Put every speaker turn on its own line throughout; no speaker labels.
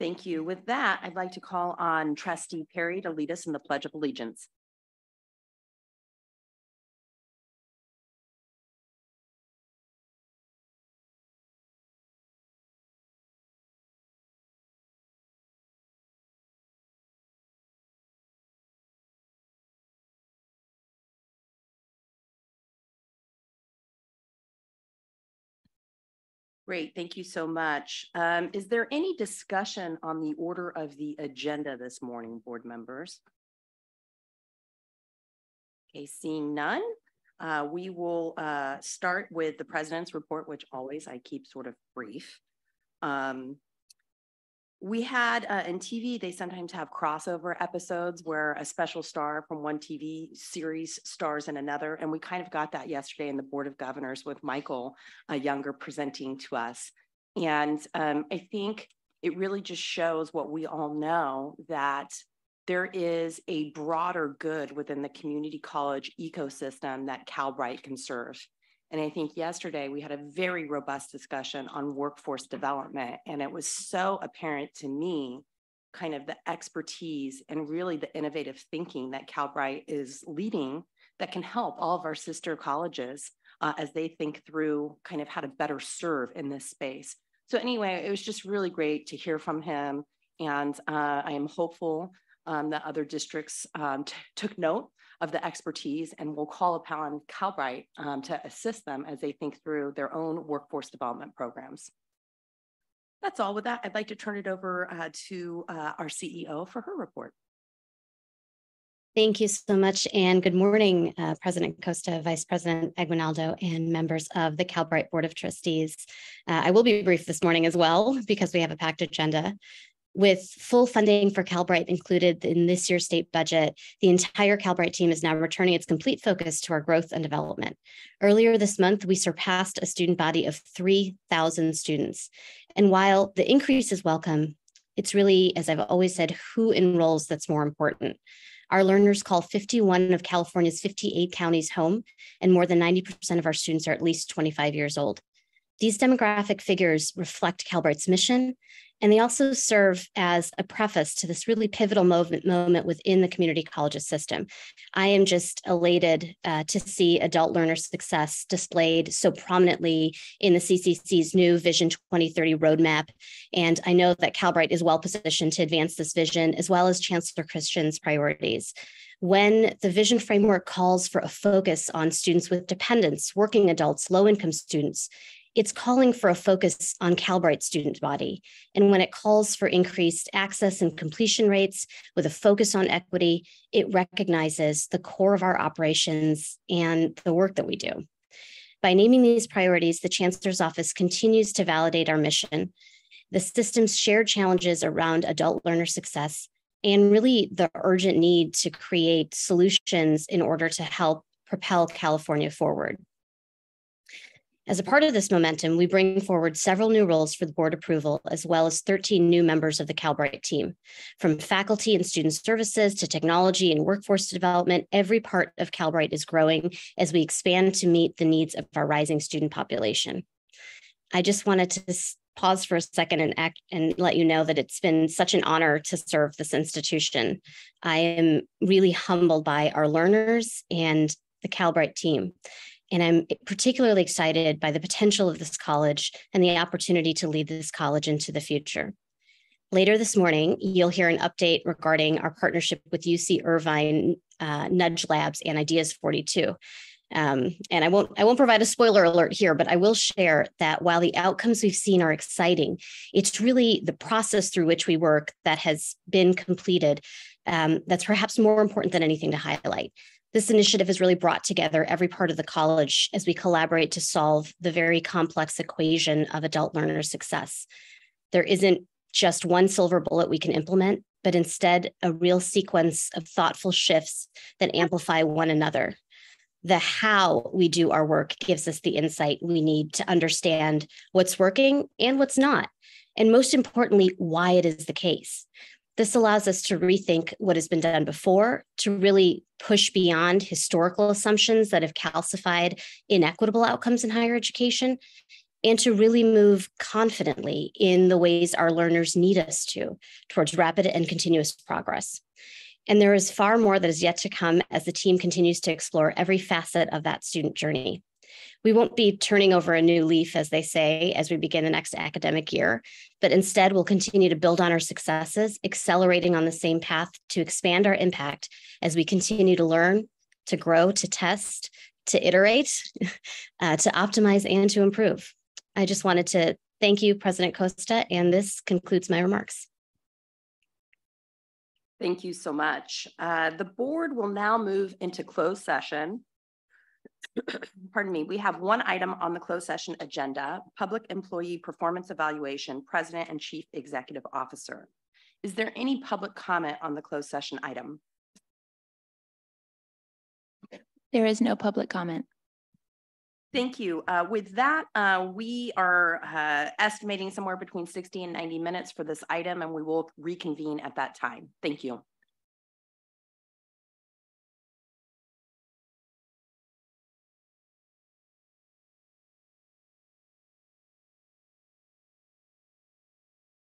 Thank you. With that, I'd like to call on Trustee Perry to lead us in the Pledge of Allegiance. Great, thank you so much. Um, is there any discussion on the order of the agenda this morning, board members? Okay, seeing none, uh, we will uh, start with the president's report, which always I keep sort of brief. Um, we had uh, in TV, they sometimes have crossover episodes where a special star from one TV series stars in another. And we kind of got that yesterday in the Board of Governors with Michael uh, Younger presenting to us. And um, I think it really just shows what we all know that there is a broader good within the community college ecosystem that Calbright can serve. And I think yesterday we had a very robust discussion on workforce development. And it was so apparent to me kind of the expertise and really the innovative thinking that Calbright is leading that can help all of our sister colleges uh, as they think through kind of how to better serve in this space. So anyway, it was just really great to hear from him. And uh, I am hopeful um, that other districts um, took note of the expertise and we'll call upon Calbright um, to assist them as they think through their own workforce development programs. That's all with that. I'd like to turn it over uh, to uh, our CEO for her report.
Thank you so much. And good morning, uh, President Costa, Vice President Aguinaldo, and members of the Calbright Board of Trustees. Uh, I will be brief this morning as well because we have a packed agenda. With full funding for Calbright included in this year's state budget, the entire Calbright team is now returning its complete focus to our growth and development. Earlier this month, we surpassed a student body of 3,000 students. And while the increase is welcome, it's really, as I've always said, who enrolls that's more important. Our learners call 51 of California's 58 counties home, and more than 90% of our students are at least 25 years old. These demographic figures reflect Calbright's mission and they also serve as a preface to this really pivotal moment, moment within the community colleges system. I am just elated uh, to see adult learner success displayed so prominently in the CCC's new Vision 2030 roadmap. And I know that Calbright is well positioned to advance this vision, as well as Chancellor Christian's priorities when the vision framework calls for a focus on students with dependents, working adults, low income students, it's calling for a focus on Calbright student body. And when it calls for increased access and completion rates with a focus on equity, it recognizes the core of our operations and the work that we do. By naming these priorities, the Chancellor's Office continues to validate our mission, the system's shared challenges around adult learner success, and really the urgent need to create solutions in order to help propel California forward. As a part of this momentum, we bring forward several new roles for the board approval, as well as 13 new members of the Calbright team. From faculty and student services to technology and workforce development, every part of Calbright is growing as we expand to meet the needs of our rising student population. I just wanted to pause for a second and act and let you know that it's been such an honor to serve this institution. I am really humbled by our learners and the Calbright team. And I'm particularly excited by the potential of this college and the opportunity to lead this college into the future. Later this morning, you'll hear an update regarding our partnership with UC Irvine uh, Nudge Labs and Ideas 42. Um, and I won't I won't provide a spoiler alert here, but I will share that while the outcomes we've seen are exciting, it's really the process through which we work that has been completed um, that's perhaps more important than anything to highlight. This initiative has really brought together every part of the college as we collaborate to solve the very complex equation of adult learner success. There isn't just one silver bullet we can implement, but instead a real sequence of thoughtful shifts that amplify one another. The how we do our work gives us the insight we need to understand what's working and what's not. And most importantly, why it is the case. This allows us to rethink what has been done before, to really push beyond historical assumptions that have calcified inequitable outcomes in higher education, and to really move confidently in the ways our learners need us to towards rapid and continuous progress. And there is far more that is yet to come as the team continues to explore every facet of that student journey. We won't be turning over a new leaf, as they say, as we begin the next academic year, but instead we'll continue to build on our successes, accelerating on the same path to expand our impact as we continue to learn, to grow, to test, to iterate, uh, to optimize, and to improve. I just wanted to thank you, President Costa, and this concludes my remarks.
Thank you so much. Uh, the board will now move into closed session. Pardon me, we have one item on the closed session agenda, Public Employee Performance Evaluation, President and Chief Executive Officer. Is there any public comment on the closed session item?
There is no public comment.
Thank you. Uh, with that, uh, we are uh, estimating somewhere between 60 and 90 minutes for this item, and we will reconvene at that time. Thank you.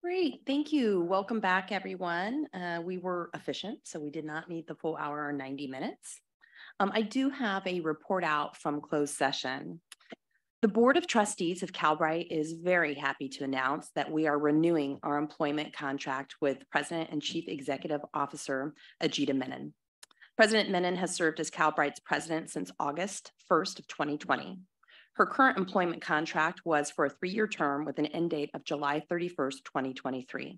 Great, thank you. Welcome back, everyone. Uh, we were efficient, so we did not need the full hour or 90 minutes. Um, I do have a report out from closed session. The Board of Trustees of Calbright is very happy to announce that we are renewing our employment contract with President and Chief Executive Officer Ajita Menon. President Menon has served as Calbright's president since August 1st of 2020. Her current employment contract was for a three-year term with an end date of July 31st, 2023.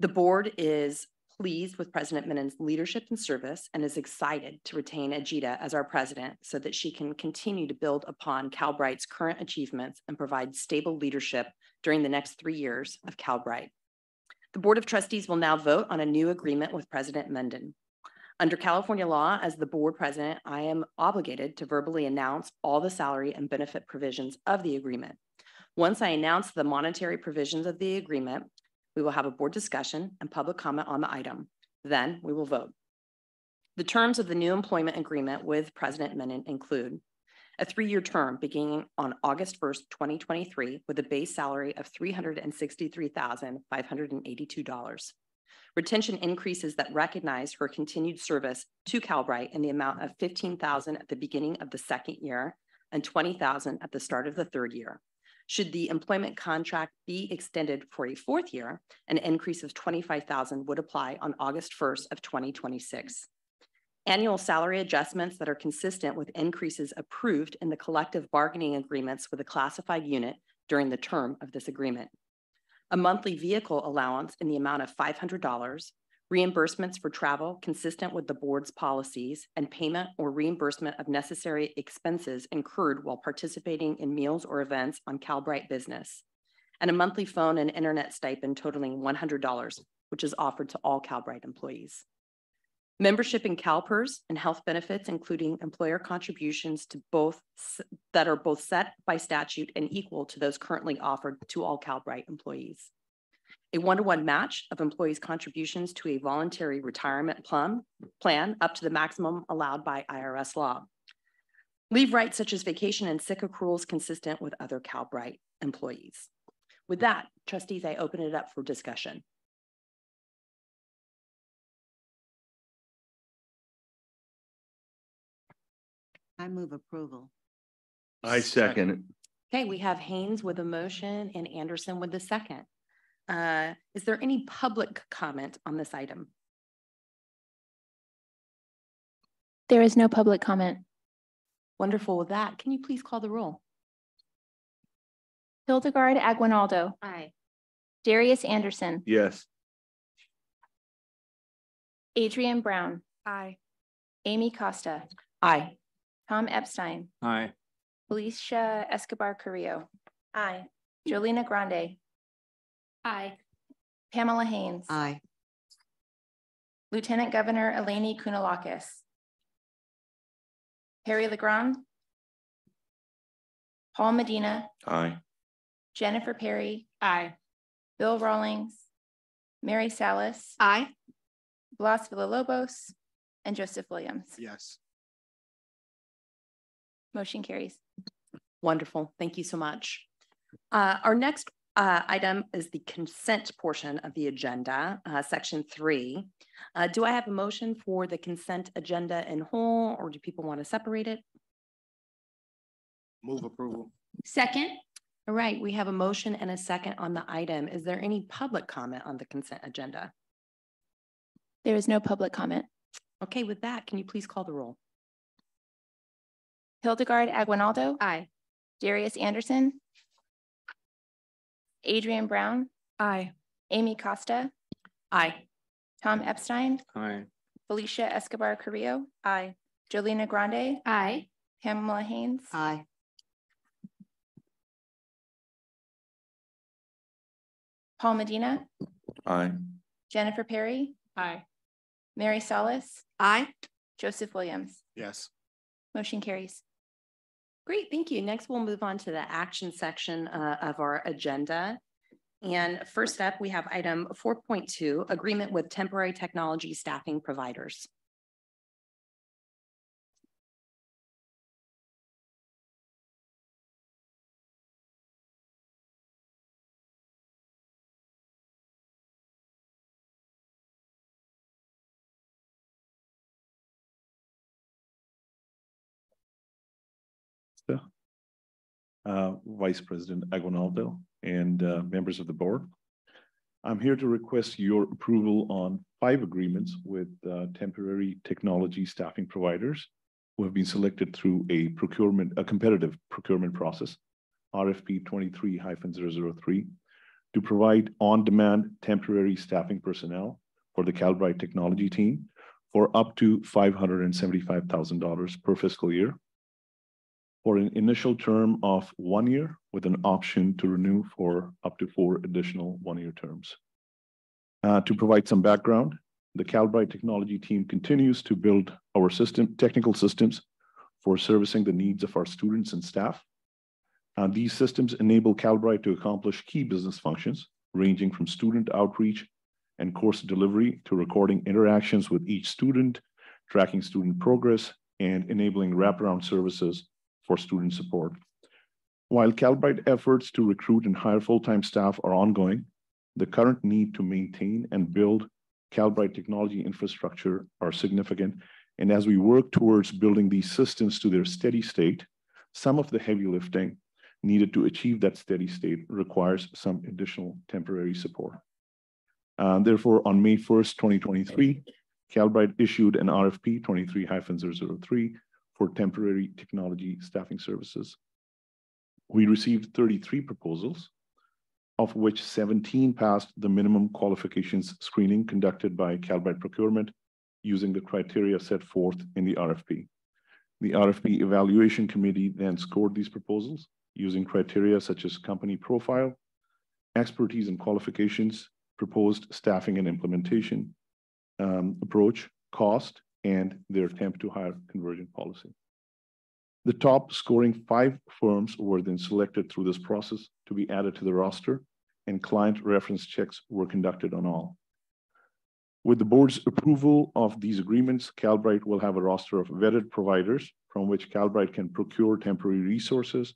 The board is pleased with President Menon's leadership and service and is excited to retain Ajita as our president so that she can continue to build upon Calbright's current achievements and provide stable leadership during the next three years of Calbright. The Board of Trustees will now vote on a new agreement with President Menon. Under California law, as the board president, I am obligated to verbally announce all the salary and benefit provisions of the agreement. Once I announce the monetary provisions of the agreement, we will have a board discussion and public comment on the item. Then we will vote. The terms of the new employment agreement with President Menon include a three-year term beginning on August 1st, 2023, with a base salary of $363,582. Retention increases that recognize her continued service to Calbright in the amount of 15,000 at the beginning of the second year and 20,000 at the start of the third year. Should the employment contract be extended for a fourth year, an increase of 25,000 would apply on August 1st of 2026. Annual salary adjustments that are consistent with increases approved in the collective bargaining agreements with a classified unit during the term of this agreement. A monthly vehicle allowance in the amount of $500 reimbursements for travel consistent with the board's policies, and payment or reimbursement of necessary expenses incurred while participating in meals or events on Calbright business, and a monthly phone and internet stipend totaling $100, which is offered to all Calbright employees. Membership in CalPERS and health benefits, including employer contributions to both that are both set by statute and equal to those currently offered to all Calbright employees a one-to-one match of employees' contributions to a voluntary retirement plan, plan up to the maximum allowed by IRS law. Leave rights such as vacation and sick accruals consistent with other Calbright employees. With that, trustees, I open it up for discussion.
I move approval.
I second it.
Okay, we have Haynes with a motion and Anderson with the second. Uh, is there any public comment on this item?
There is no public comment.
Wonderful with that. Can you please call the roll?
Hildegard Aguinaldo.
Aye.
Darius Anderson.
Yes.
Adrian Brown.
Aye.
Amy Costa.
Aye.
Tom Epstein.
Aye.
Felicia Escobar Carrillo. Aye. Jolina Grande. Aye. Pamela Haynes.
Aye.
Lieutenant Governor Eleni Kounalakis. Harry Le Grande. Paul Medina.
Aye.
Jennifer Perry. Aye. Bill Rawlings. Mary Salas. Aye. Blas Villalobos. And Joseph Williams.
Yes.
Motion carries.
Wonderful. Thank you so much. Uh, our next uh, item is the consent portion of the agenda, uh, section three. Uh, do I have a motion for the consent agenda in whole, or do people want to separate it?
Move approval.
Second.
All right, we have a motion and a second on the item. Is there any public comment on the consent agenda?
There is no public comment.
Okay, with that, can you please call the roll?
Hildegard Aguinaldo.
Aye.
Darius Anderson. Adrian Brown.
Aye.
Amy Costa.
Aye.
Tom Epstein.
Aye.
Felicia Escobar Carrillo. Aye. Jolena Grande. Aye. Pamela Haynes.
Aye.
Paul Medina.
Aye.
Jennifer Perry.
Aye.
Mary Salas.
Aye.
Joseph Williams.
Yes.
Motion carries.
Great, thank you. Next, we'll move on to the action section uh, of our agenda. And first up, we have item four point two, agreement with temporary technology staffing providers.
Uh, Vice President Aguinaldo and uh, members of the board. I'm here to request your approval on five agreements with uh, temporary technology staffing providers who have been selected through a procurement, a competitive procurement process, RFP 23-003, to provide on-demand temporary staffing personnel for the Calbright technology team for up to $575,000 per fiscal year for an initial term of one year with an option to renew for up to four additional one-year terms. Uh, to provide some background, the Calbright technology team continues to build our system, technical systems for servicing the needs of our students and staff. Uh, these systems enable Calbright to accomplish key business functions, ranging from student outreach and course delivery to recording interactions with each student, tracking student progress, and enabling wraparound services for student support. While Calbright efforts to recruit and hire full-time staff are ongoing, the current need to maintain and build Calbright technology infrastructure are significant. And as we work towards building these systems to their steady state, some of the heavy lifting needed to achieve that steady state requires some additional temporary support. Uh, therefore, on May 1st, 2023, Calbright issued an RFP 23-003 for temporary technology staffing services. We received 33 proposals, of which 17 passed the minimum qualifications screening conducted by Calbright Procurement using the criteria set forth in the RFP. The RFP evaluation committee then scored these proposals using criteria such as company profile, expertise and qualifications, proposed staffing and implementation um, approach, cost, and their attempt to hire conversion policy. The top scoring five firms were then selected through this process to be added to the roster, and client reference checks were conducted on all. With the board's approval of these agreements, Calbright will have a roster of vetted providers from which Calbright can procure temporary resources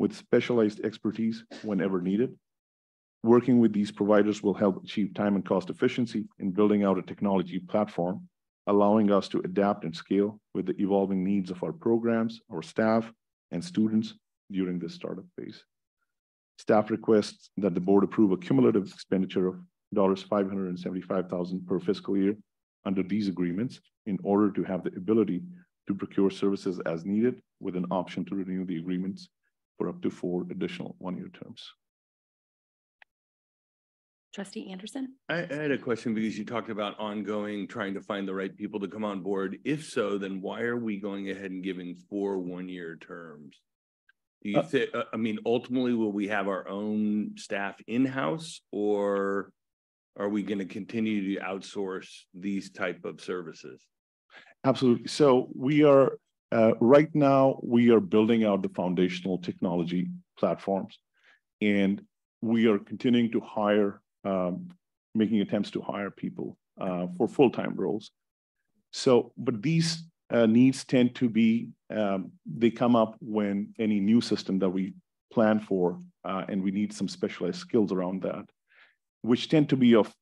with specialized expertise whenever needed. Working with these providers will help achieve time and cost efficiency in building out a technology platform allowing us to adapt and scale with the evolving needs of our programs, our staff, and students during this startup phase. Staff requests that the board approve a cumulative expenditure of $575,000 per fiscal year under these agreements in order to have the ability to procure services as needed with an option to renew the agreements for up to four additional one-year terms.
Trustee Anderson?
I, I had a question because you talked about ongoing, trying to find the right people to come on board. If so, then why are we going ahead and giving four one-year terms? Do you
Uh,
think, uh, I mean, ultimately, will we have our own staff in-house or are we going to continue to outsource these type of services?
Absolutely. So we are, uh, right now, we are building out the foundational technology platforms. And we are continuing to hire, um, making attempts to hire people uh, for full-time roles. So, but these uh, needs tend to be, um, they come up when any new system that we plan for, uh, and we need some specialized skills around that, which tend to be of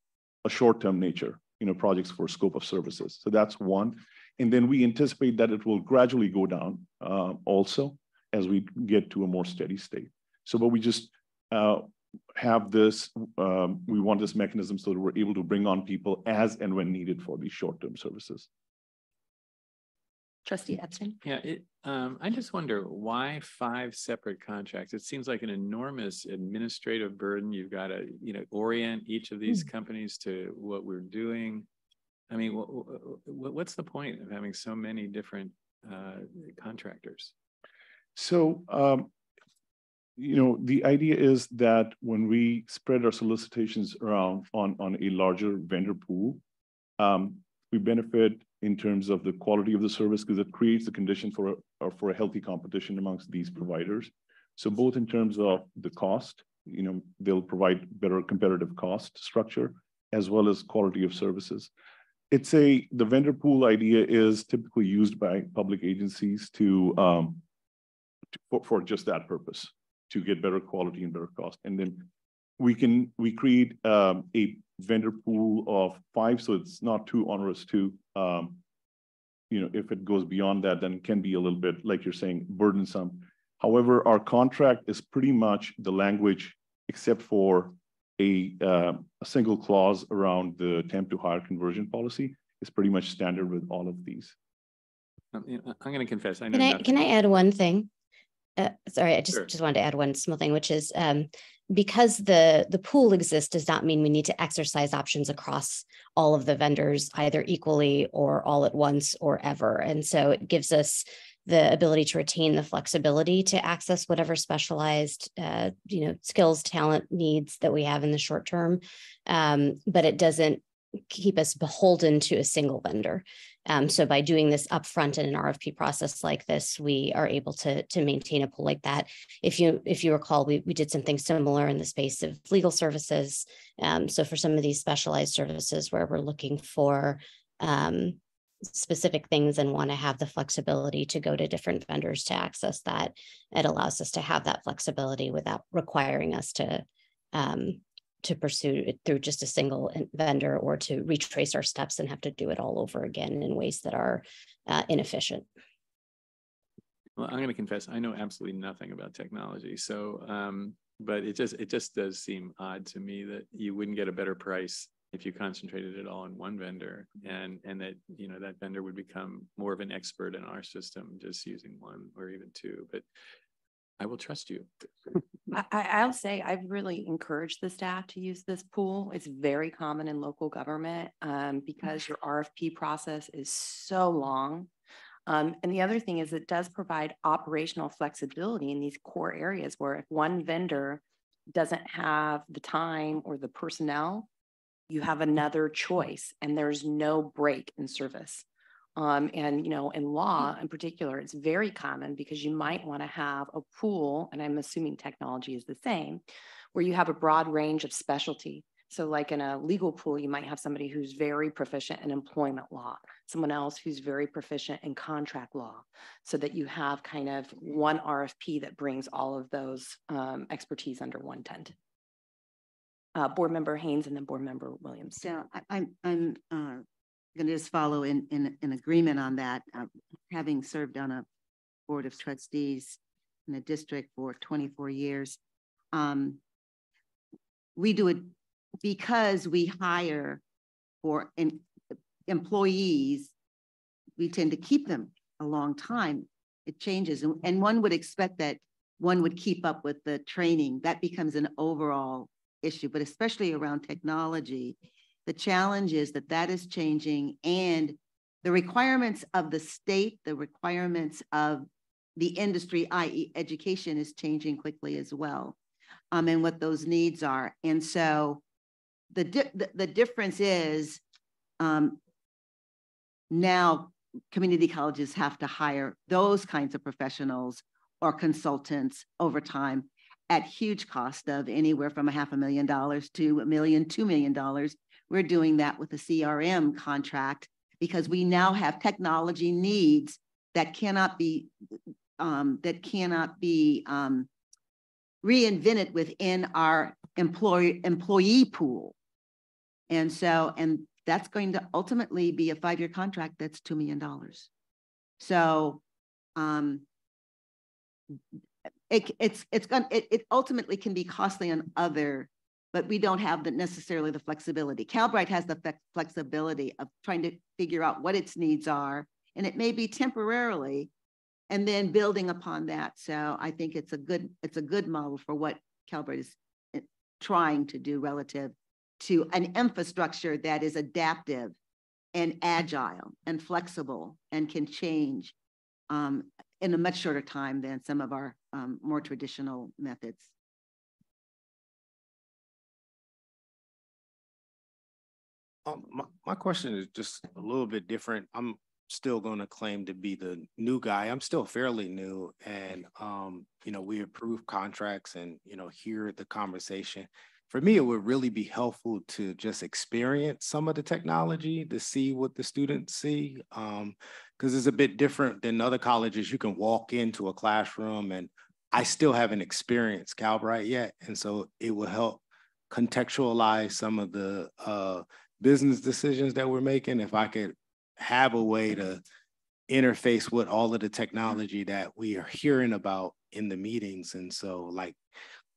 a short-term nature, you know, projects for scope of services. So that's one. And then we anticipate that it will gradually go down uh, also as we get to a more steady state. So, but we just uh, have this, um, we want this mechanism so that we're able to bring on people as and when needed for these short-term services.
Trustee Epstein?
Yeah, it, um, I just wonder why five separate contracts? It seems like an enormous administrative burden. You've got to, you know, orient each of these mm. companies to what we're doing. I mean, what's the point of having so many different uh, contractors?
So, um, you know, the idea is that when we spread our solicitations around on, on a larger vendor pool, um, we benefit in terms of the quality of the service because it creates the condition for a, for a healthy competition amongst these providers. So both in terms of the cost, you know, they'll provide better competitive cost structure as well as quality of services. It's a, the vendor pool idea is typically used by public agencies to, um, to for, for just that purpose, to get better quality and better cost. And then we can, we create um, a vendor pool of five, so it's not too onerous to, um, you know, if it goes beyond that, then it can be a little bit, like you're saying, burdensome. However, our contract is pretty much the language, except for a, uh, a single clause around the temp to hire conversion policy is pretty much standard with all of these.
Um, I'm going to confess. I know
can I, can I add one thing? Uh, sorry, I just, sure. just wanted to add one small thing, which is um, because the the pool exists does not mean we need to exercise options across all of the vendors either equally or all at once or ever. And so it gives us the ability to retain the flexibility to access whatever specialized uh, you know skills talent needs that we have in the short term. Um, but it doesn't keep us beholden to a single vendor um, so by doing this upfront in an RFP process like this, we are able to, to maintain a pool like that. If you if you recall, we, we did something similar in the space of legal services. Um, so for some of these specialized services where we're looking for um, specific things and want to have the flexibility to go to different vendors to access that, it allows us to have that flexibility without requiring us to um, to pursue it through just a single vendor or to retrace our steps and have to do it all over again in ways that are uh, inefficient.
Well, I'm going to confess, I know absolutely nothing about technology. So, um, but it just it just does seem odd to me that you wouldn't get a better price if you concentrated it all on one vendor, and and that you know that vendor would become more of an expert in our system just using one or even two. But I will trust you.
I, will say I've really encouraged the staff to use this pool. It's very common in local government um, because your RFP process is so long. Um, and the other thing is it does provide operational flexibility in these core areas where if one vendor doesn't have the time or the personnel, you have another choice and there's no break in service. Um, and, you know, in law in particular, it's very common because you might want to have a pool, and I'm assuming technology is the same, where you have a broad range of specialty. So, like in a legal pool, you might have somebody who's very proficient in employment law, someone else who's very proficient in contract law, so that you have kind of one RFP that brings all of those um, expertise under one tent. Uh, Board Member Haynes and then Board Member Williams.
So I, I'm, I'm uh, going to just follow in, in, in agreement on that. Uh, having served on a board of trustees in a district for 24 years, um, we do it because we hire for employees, we tend to keep them a long time. It changes. And, and one would expect that one would keep up with the training. That becomes an overall issue, but especially around technology the challenge is that that is changing and the requirements of the state, the requirements of the industry, i.e. education is changing quickly as well. Um, and what those needs are. And so the, di the, difference is um, now community colleges have to hire those kinds of professionals or consultants over time at huge cost of anywhere from a half a million dollars to a million, two million dollars we're doing that with the CRM contract because we now have technology needs that cannot be um, that cannot be um, reinvent it within our employee employee pool. And so, and that's going to ultimately be a five-year contract that's $2 million. So um, it, it's, it's going it, it ultimately can be costly on other, but we don't have the necessarily the flexibility. Calbright has the flexibility of trying to figure out what its needs are, and it may be temporarily, and then building upon that. So I think it's a good, it's a good model for what Calbright is eh, trying to do relative to an infrastructure that is adaptive and agile and flexible and can change um, in a much shorter time than some of our um, more traditional methods.
Um, my, my question is just a little bit different. I'm still going to claim to be the new guy. I'm still fairly new, and um, you know, we approve contracts and you know hear the conversation for me, it would really be helpful to just experience some of the technology to see what the students see. Because um, it's a bit different than other colleges. You can walk into a classroom and I still haven't experienced Calbright yet. And so it will help contextualize some of the uh, business decisions that we're making. If I could have a way to interface with all of the technology that we are hearing about in the meetings. And so like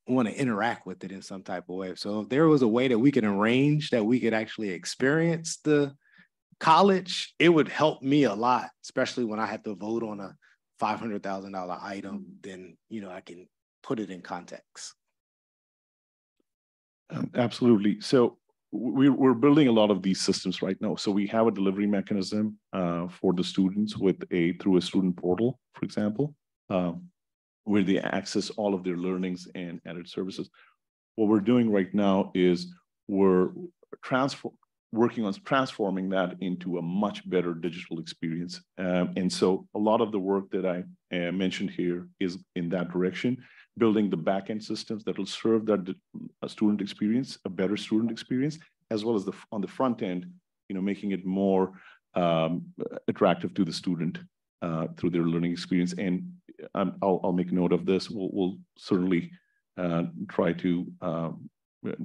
want to interact with it in some type of way. So if there was a way that we could arrange that we could actually experience the college, it would help me a lot, especially when I have to vote on a five hundred thousand dollar item. Then you know I can put it in context.
Um, absolutely. So we, we're building a lot of these systems right now. So we have a delivery mechanism uh, for the students with a through a student portal, for example. Um, where they access all of their learnings and added services. What we're doing right now is we're transfer working on transforming that into a much better digital experience. Um, and so a lot of the work that I uh, mentioned here is in that direction, building the backend systems that will serve that student experience, a better student experience, as well as the on the front end, you know, making it more um, attractive to the student uh, through their learning experience. And um, I'll, I'll make note of this. We'll, we'll certainly uh, try to um,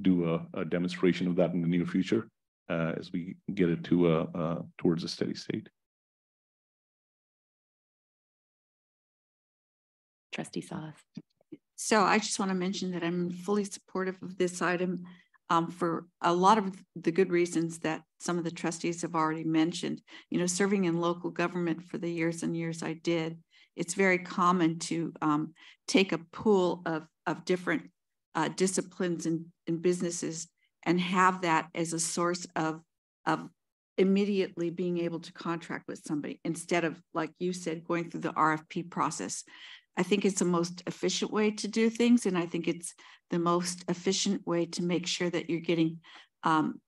do a, a, demonstration of that in the near future uh, as we get it to a, a, towards a steady state.
Trustee Salas.
So I just want to mention that I'm fully supportive of this item um, for a lot of the good reasons that some of the trustees have already mentioned. You know, serving in local government for the years and years I did, it's very common to um, take a pool of, of different uh, disciplines and, and businesses and have that as a source of, of immediately being able to contract with somebody instead of, like you said, going through the RFP process. I think it's the most efficient way to do things. And I think it's the most efficient way to make sure that you're getting um,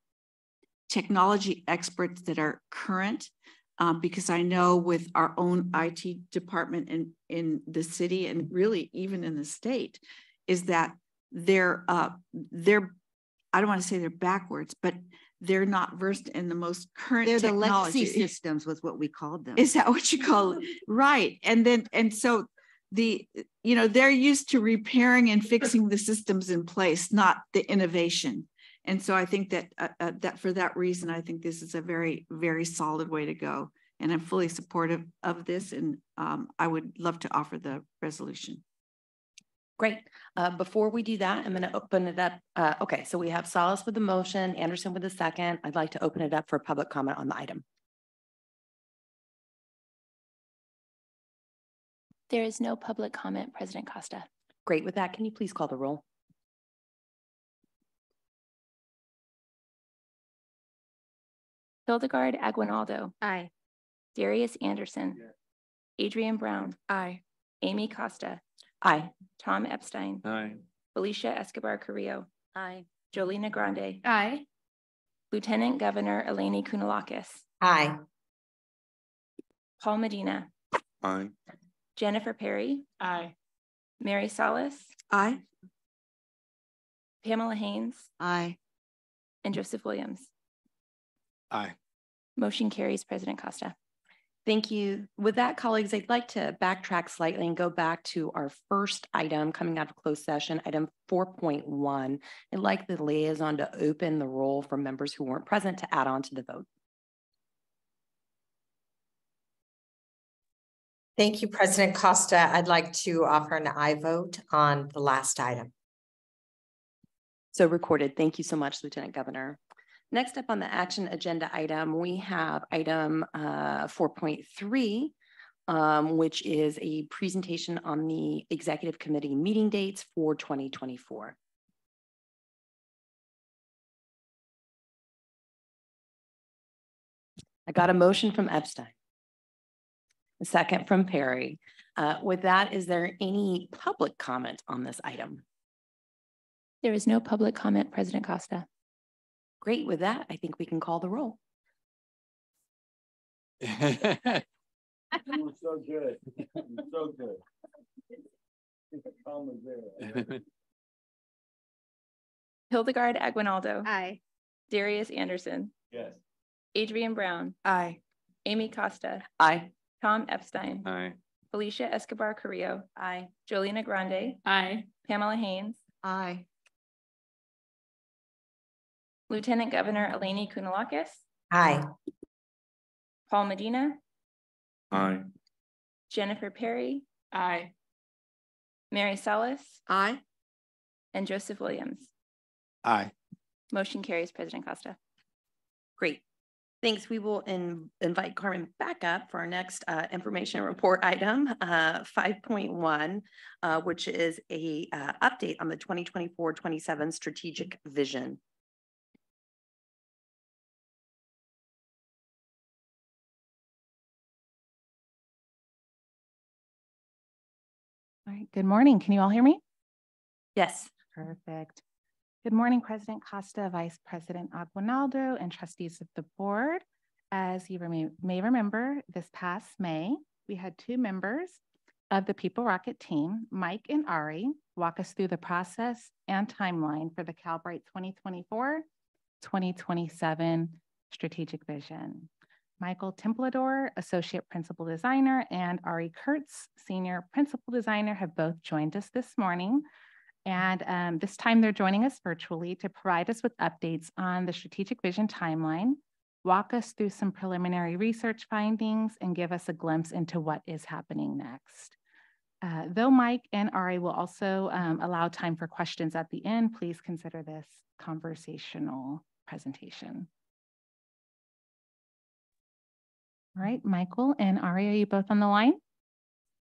technology experts that are current um, because I know with our own IT department in, in the city and really even in the state, is that they're uh, they're I don't want to say they're backwards, but they're not versed in the most current
they're
technology.
the legacy systems was what we called them.
Is that what you call it? Right. And then and so the you know they're used to repairing and fixing the systems in place, not the innovation. And so I think that uh, uh, that for that reason, I think this is a very, very solid way to go. And I'm fully supportive of this. And um, I would love to offer the resolution.
Great. Uh, before we do that, I'm going to open it up. Uh, okay, so we have Salas with the motion, Anderson with the second. I'd like to open it up for public comment on the item.
There is no public comment, President Costa.
Great. With that, can you please call the roll?
Hildegard Aguinaldo.
Aye.
Darius Anderson. Adrian Brown.
Aye.
Amy Costa.
Aye.
Tom Epstein.
Aye.
Felicia Escobar Carrillo.
Aye.
Jolina Grande.
Aye.
Lieutenant Governor Eleni Kounalakis.
Aye.
Paul Medina.
Aye.
Jennifer Perry.
Aye.
Mary Salas.
Aye.
Pamela Haynes.
Aye.
And Joseph Williams.
Aye.
Motion carries, President Costa.
Thank you. With that, colleagues, I'd like to backtrack slightly and go back to our first item coming out of closed session, item 4.1. I'd like the liaison to open the roll for members who weren't present to add on to the vote.
Thank you, President Costa. I'd like to offer an aye vote on the last item.
So recorded. Thank you so much, Lieutenant Governor. Next up on the action agenda item, we have item uh, 4.3, um, which is a presentation on the executive committee meeting dates for 2024. I got a motion from Epstein. A second from Perry. Uh, with that, is there any public comment on this item?
There is no public comment, President Costa.
Great. With that, I think we can call the roll.
so good. so good.
Hildegard Aguinaldo.
Aye.
Darius Anderson.
Yes.
Adrian Brown.
Aye.
Amy Costa.
Aye.
Tom Epstein.
Aye.
Felicia Escobar Carrillo.
Aye.
Jolina Grande. Aye. Pamela Haynes.
Aye.
Lieutenant Governor Eleni Kounalakis.
Aye.
Paul Medina.
Aye.
Jennifer Perry. Aye. Mary Salas.
Aye.
And Joseph Williams.
Aye.
Motion carries, President Costa.
Great. Thanks. We will in, invite Carmen back up for our next uh, information report item, uh, 5.1, uh, which is a uh, update on the 2024-27 strategic vision.
All right, good morning. Can you all hear me?
Yes.
Perfect. Good morning, President Costa, Vice President Aguinaldo, and trustees of the board. As you may, remember, this past May, we had two members of the People Rocket team, Mike and Ari, walk us through the process and timeline for the Calbright 2024-2027 strategic vision. Michael Templador, Associate Principal Designer, and Ari Kurtz, Senior Principal Designer, have both joined us this morning. And um, this time they're joining us virtually to provide us with updates on the strategic vision timeline, walk us through some preliminary research findings, and give us a glimpse into what is happening next. Uh, though Mike and Ari will also um, allow time for questions at the end, please consider this conversational presentation. All right, Michael and Ari, are you both on the line?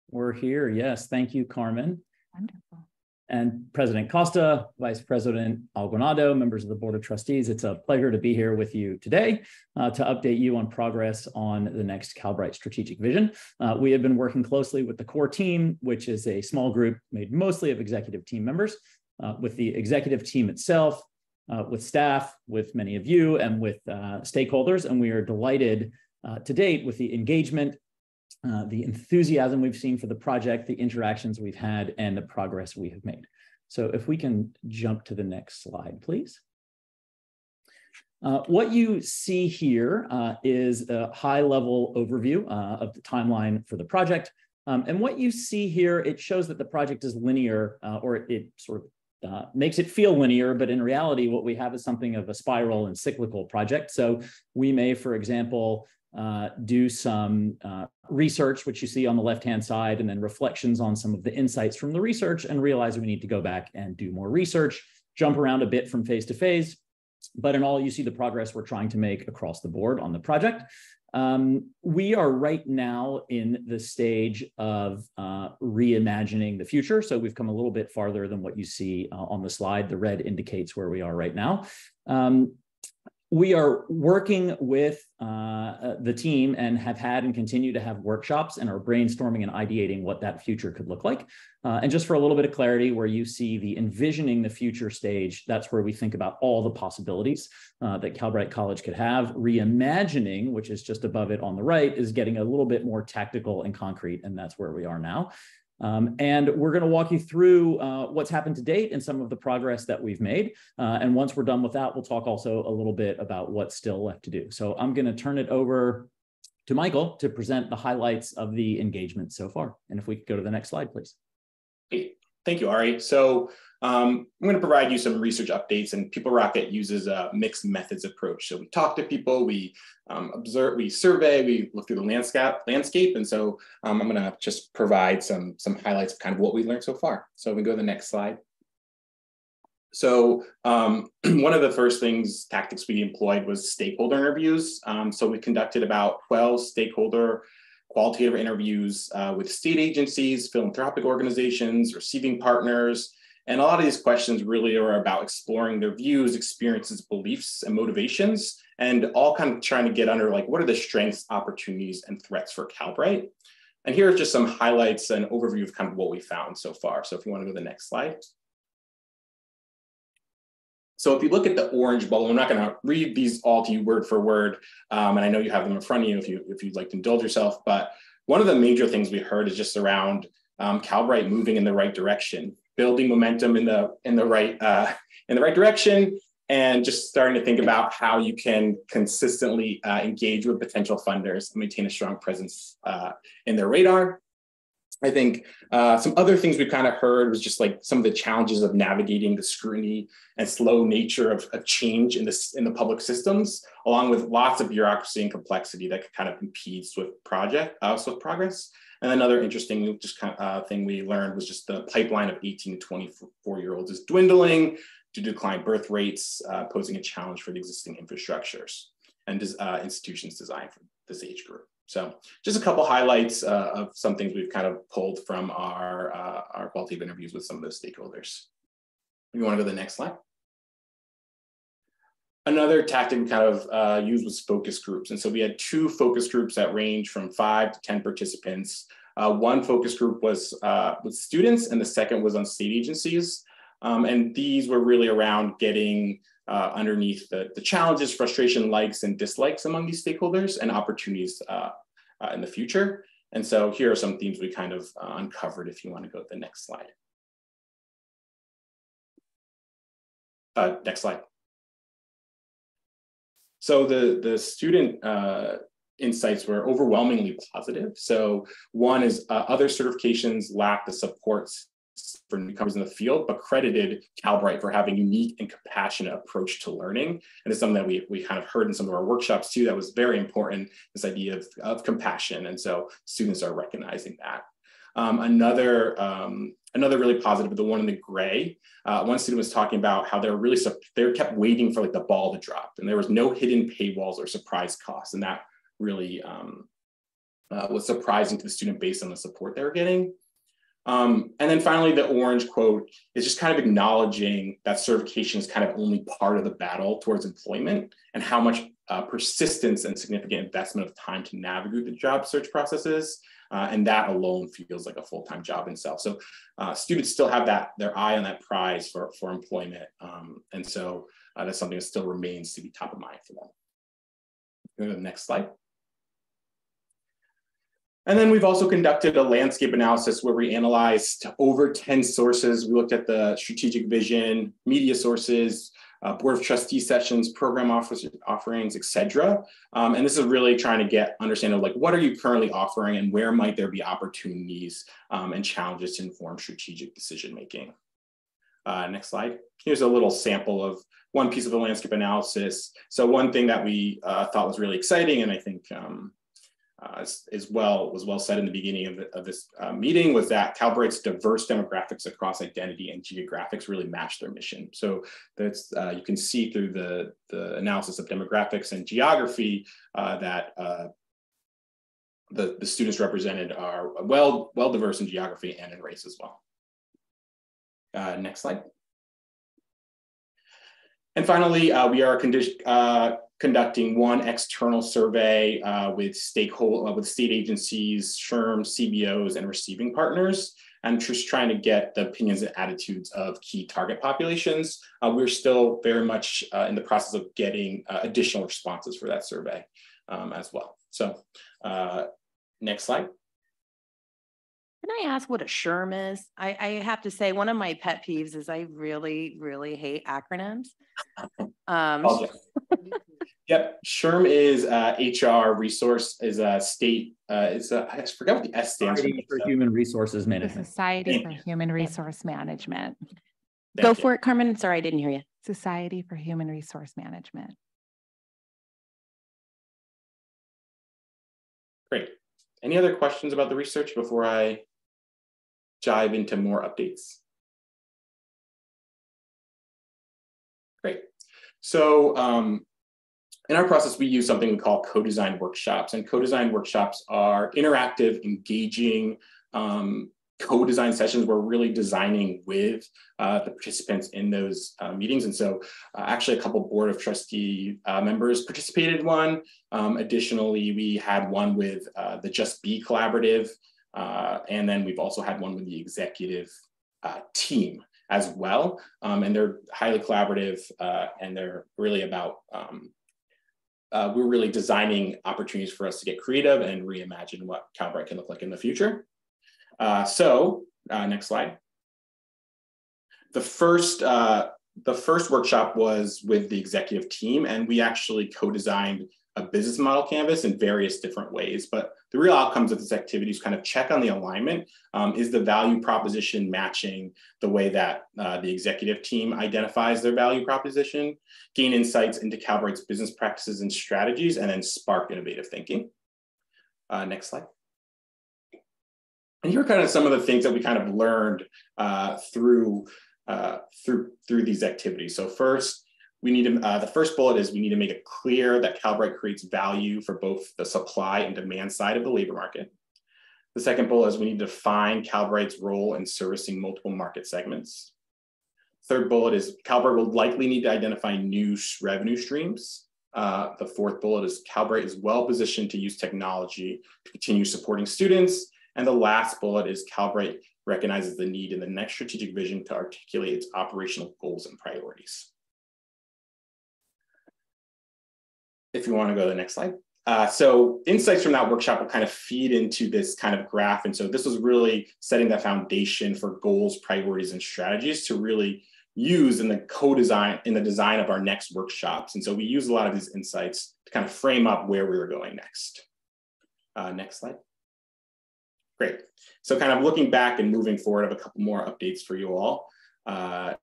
We're here. Yes. Thank you, Carmen.
Wonderful.
And President Costa, Vice President Aguinaldo, members of the Board of Trustees, it's a pleasure to be here with you today uh, to update you on progress on the next Calbright strategic vision. Uh, we have been working closely with the core team, which is a small group made mostly of executive team members, uh, with the executive team itself, uh, with staff, with many of you, and with uh, stakeholders. And we are delighted uh, to date with the engagement, uh, the enthusiasm we've seen for the project, the interactions we've had, and the progress we have made. So if we can jump to the next slide, please. Uh, what you see here uh, is a high-level overview uh, of the timeline for the project. Um, and what you see here, it shows that the project is linear, uh, or it, it, sort of uh, makes it feel linear, but in reality, what we have is something of a spiral and cyclical project. So we may, for example, uh, do some uh, research, which you see on the left-hand side, and then reflections on some of the insights from the research and realize we need to go back and do more research, jump around a bit from phase to phase. But in all, you see the progress we're trying to make across the board on the project. Um, we are right now in the stage of uh, reimagining the future. So we've come a little bit farther than what you see uh, on the slide. The red indicates where we are right now. Um, we are working with uh, the team and have had and continue to have workshops and are brainstorming and ideating what that future could look like. Uh, and just for a little bit of clarity, where you see the envisioning the future stage, that's where we think about all the possibilities uh, that Calbright College could have. Reimagining, which is just above it on the right, is getting a little bit more tactical and concrete, and that's where we are now. Um, and we're going to walk you through uh, what's happened to date and some of the progress that we've made. Uh, and once we're done with that, we'll talk also a little bit about what's still left to do. So I'm going to turn it over to Michael to present the highlights of the engagement so far. And if we could go to the next slide, please.
Thank you, Ari. So um, I'm going to provide you some research updates and People Rocket uses a mixed methods approach. So we talk to people, we um, observe, we survey, we look through the landscape, landscape. And so um, I'm going to just provide some, some highlights of kind of what we learned so far. So we go to the next slide. So um, one of the first things, tactics we employed was stakeholder interviews. Um, so we conducted about 12 stakeholder qualitative interviews uh, with state agencies, philanthropic organizations, receiving partners. And a lot of these questions really are about exploring their views, experiences, beliefs, and motivations, and all kind of trying to get under like, what are the strengths, opportunities, and threats for Calbright? And here are just some highlights and overview of kind of what we found so far. So if you want to go to the next slide. So if you look at the orange bubble, I'm not going to read these all to you word for word, um, and I know you have them in front of you if you if you'd like to indulge yourself. But one of the major things we heard is just around um, Calbright moving in the right direction, building momentum in the in the right uh, in the right direction, and just starting to think about how you can consistently uh, engage with potential funders and maintain a strong presence uh, in their radar. I think uh, some other things we kind of heard was just like some of the challenges of navigating the scrutiny and slow nature of, of change in this in the public systems, along with lots of bureaucracy and complexity that kind of impedes with project uh, with progress. And another interesting just kind of, uh, thing we learned was just the pipeline of 18 to 24 year olds is dwindling due to decline birth rates, uh, posing a challenge for the existing infrastructures and uh, institutions designed for this age group. So just a couple highlights uh, of some things we've kind of pulled from our, uh, our quality of interviews with some of those stakeholders. If you want to go to the next slide. Another tactic we kind of uh, used was focus groups. And so we had two focus groups that range from five to 10 participants. Uh, one focus group was uh, with students and the second was on state agencies. Um, and these were really around getting uh, underneath the, the challenges, frustration, likes, and dislikes among these stakeholders and opportunities uh, uh, in the future. And so here are some themes we kind of uh, uncovered if you want to go to the next slide. Next slide. So the, the student uh, insights were overwhelmingly positive. So one is other certifications lack the supports for newcomers in the field, but credited Calbright for having unique and compassionate approach to learning. And it's something that we, we kind of heard in some of our workshops too, that was very important, this idea of, of compassion. And so students are recognizing that. Um, another, um, another really positive, the one in the gray, uh, one student was talking about how they're really, they kept waiting for like the ball to drop and there was no hidden paywalls or surprise costs. And that really um, uh, was surprising to the student based on the support they were getting. Um, and then finally, the orange quote is just kind of acknowledging that certification is kind of only part of the battle towards employment and how much uh, persistence and significant investment of time to navigate the job search processes. Uh, and that alone feels like a full-time job in itself. So uh, students still have that their eye on that prize for, for employment. Um, and so uh, that's something that still remains to be top of mind for them. Go to the next slide. And then we've also conducted a landscape analysis where we analyzed over 10 sources. We looked at the strategic vision, media sources, uh, board of trustee sessions, program offers, offerings, et cetera. Um, and this is really trying to get understanding of like, what are you currently offering and where might there be opportunities um, and challenges to inform strategic decision-making. Uh, next slide. Here's a little sample of one piece of the landscape analysis. So one thing that we uh, thought was really exciting, and I think um, uh, as, as, well was well said in the beginning of, the, of this uh, meeting was that Calbright's diverse demographics across identity and geographics really match their mission. So that's uh, you can see through the, the analysis of demographics and geography uh, that uh, the, the students represented are well, well diverse in geography and in race as well. Next slide. And finally, we are condition, conducting one external survey uh, with stakeholder uh, with state agencies, SHRM, CBOs, and receiving partners. and just trying to get the opinions and attitudes of key target populations. Uh, we're still very much uh, in the process of getting uh, additional responses for that survey um, as well. So uh, next slide.
Can I ask what a SHRM is? I, I, have to say, one of my pet peeves is I really, really hate acronyms. Um,
Yep, SHRM is uh, HR resource is a state. Uh, it's a I forgot what the S stands
Society for. Human Resources
The
Management.
Society for Human Resource Management.
Go
you.
for it, Carmen. Sorry, I didn't hear you.
Society for Human Resource Management.
Great. Any other questions about the research before I dive into more updates? Great. So um, in our process, we use something we call co-design workshops. And co-design workshops are interactive, engaging um, co-design sessions. We're really designing with uh, the participants in those uh, meetings. And so uh, actually a couple board of trustee uh, members participated one. Um, additionally, we had one with uh, the Just Be Collaborative. uh, and then we've also had one with the executive team as well. Um, and they're highly collaborative and they're really about, um, uh, we're really designing opportunities for us to get creative and reimagine what Calbright can look like in the future. Uh, so uh, next slide. The first, uh, the first workshop was with the executive team and we actually co-designed a business model canvas in various different ways. But the real outcomes of this activity is kind of check on the alignment. Um, is the value proposition matching the way that uh, the executive team identifies their value proposition, gain insights into Calbright's business practices and strategies, and then spark innovative thinking. Uh, next slide. And here are kind of some of the things that we kind of learned uh, through, uh, through, through these activities. So first, we need to, uh, the first bullet is we need to make it clear that Calbright creates value for both the supply and demand side of the labor market. The second bullet is we need to define Calbright's role in servicing multiple market segments. Third bullet is Calbright will likely need to identify new revenue streams. Uh, the fourth bullet is Calbright is well positioned to use technology to continue supporting students. And the last bullet is Calbright recognizes the need in the next strategic vision to articulate its operational goals and priorities. If you want to go to the next slide. Uh, so insights from that workshop will kind of feed into this kind of graph. And so this was really setting the foundation for goals, priorities, and strategies to really use in the co-design, in the design of our next workshops. And so we use a lot of these insights to kind of frame up where we were going next. Uh, next slide. Great. So kind of looking back and moving forward, I have a couple more updates for you all. Uh,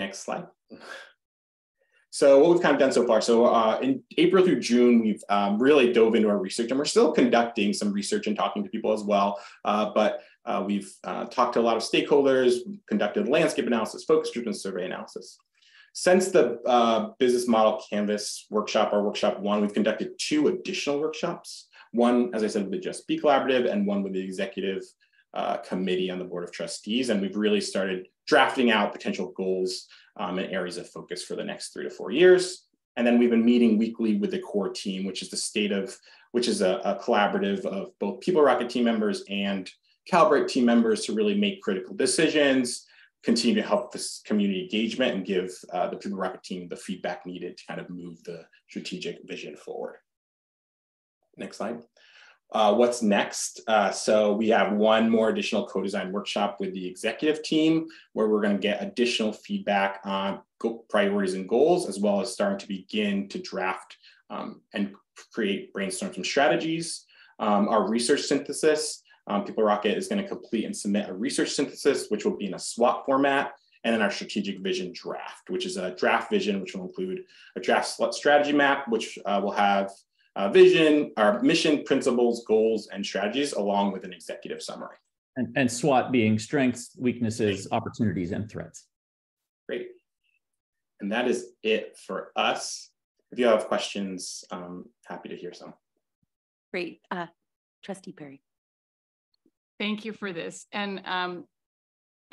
next slide. So what we've kind of done so far, so uh, in April through June, we've um, really dove into our research and we're still conducting some research and talking to people as well. Uh, but uh, we've uh, talked to a lot of stakeholders, conducted landscape analysis, focus group and survey analysis. Since the uh, business model canvas workshop, our workshop one, we've conducted two additional workshops. One, as I said, with the Just Be Collaborative and one with the executive uh, committee on the board of trustees. And we've really started drafting out potential goals um, and areas of focus for the next three to four years. And then we've been meeting weekly with the core team, which is the state of, which is a, a collaborative of both People Rocket team members and Calbright team members to really make critical decisions, continue to help this community engagement and give uh, the People Rocket team the feedback needed to kind of move the strategic vision forward. Next slide. Uh, what's next? Uh, so we have one more additional co-design workshop with the executive team where we're going to get additional feedback on priorities and goals, as well as starting to begin to draft um, and create brainstorm some strategies. Um, our research synthesis, um, People Rocket is going to complete and submit a research synthesis, which will be in a SWOT format, and then our strategic vision draft, which is a draft vision, which will include a draft strategy map, which uh, will have uh, vision, our mission, principles, goals, and strategies, along with an executive summary.
And, and SWOT being strengths, weaknesses, opportunities, and threats.
Great. And that is it for us. If you have questions, I'm happy to hear some.
Great. Uh, Trustee Perry.
Thank you for this. And um,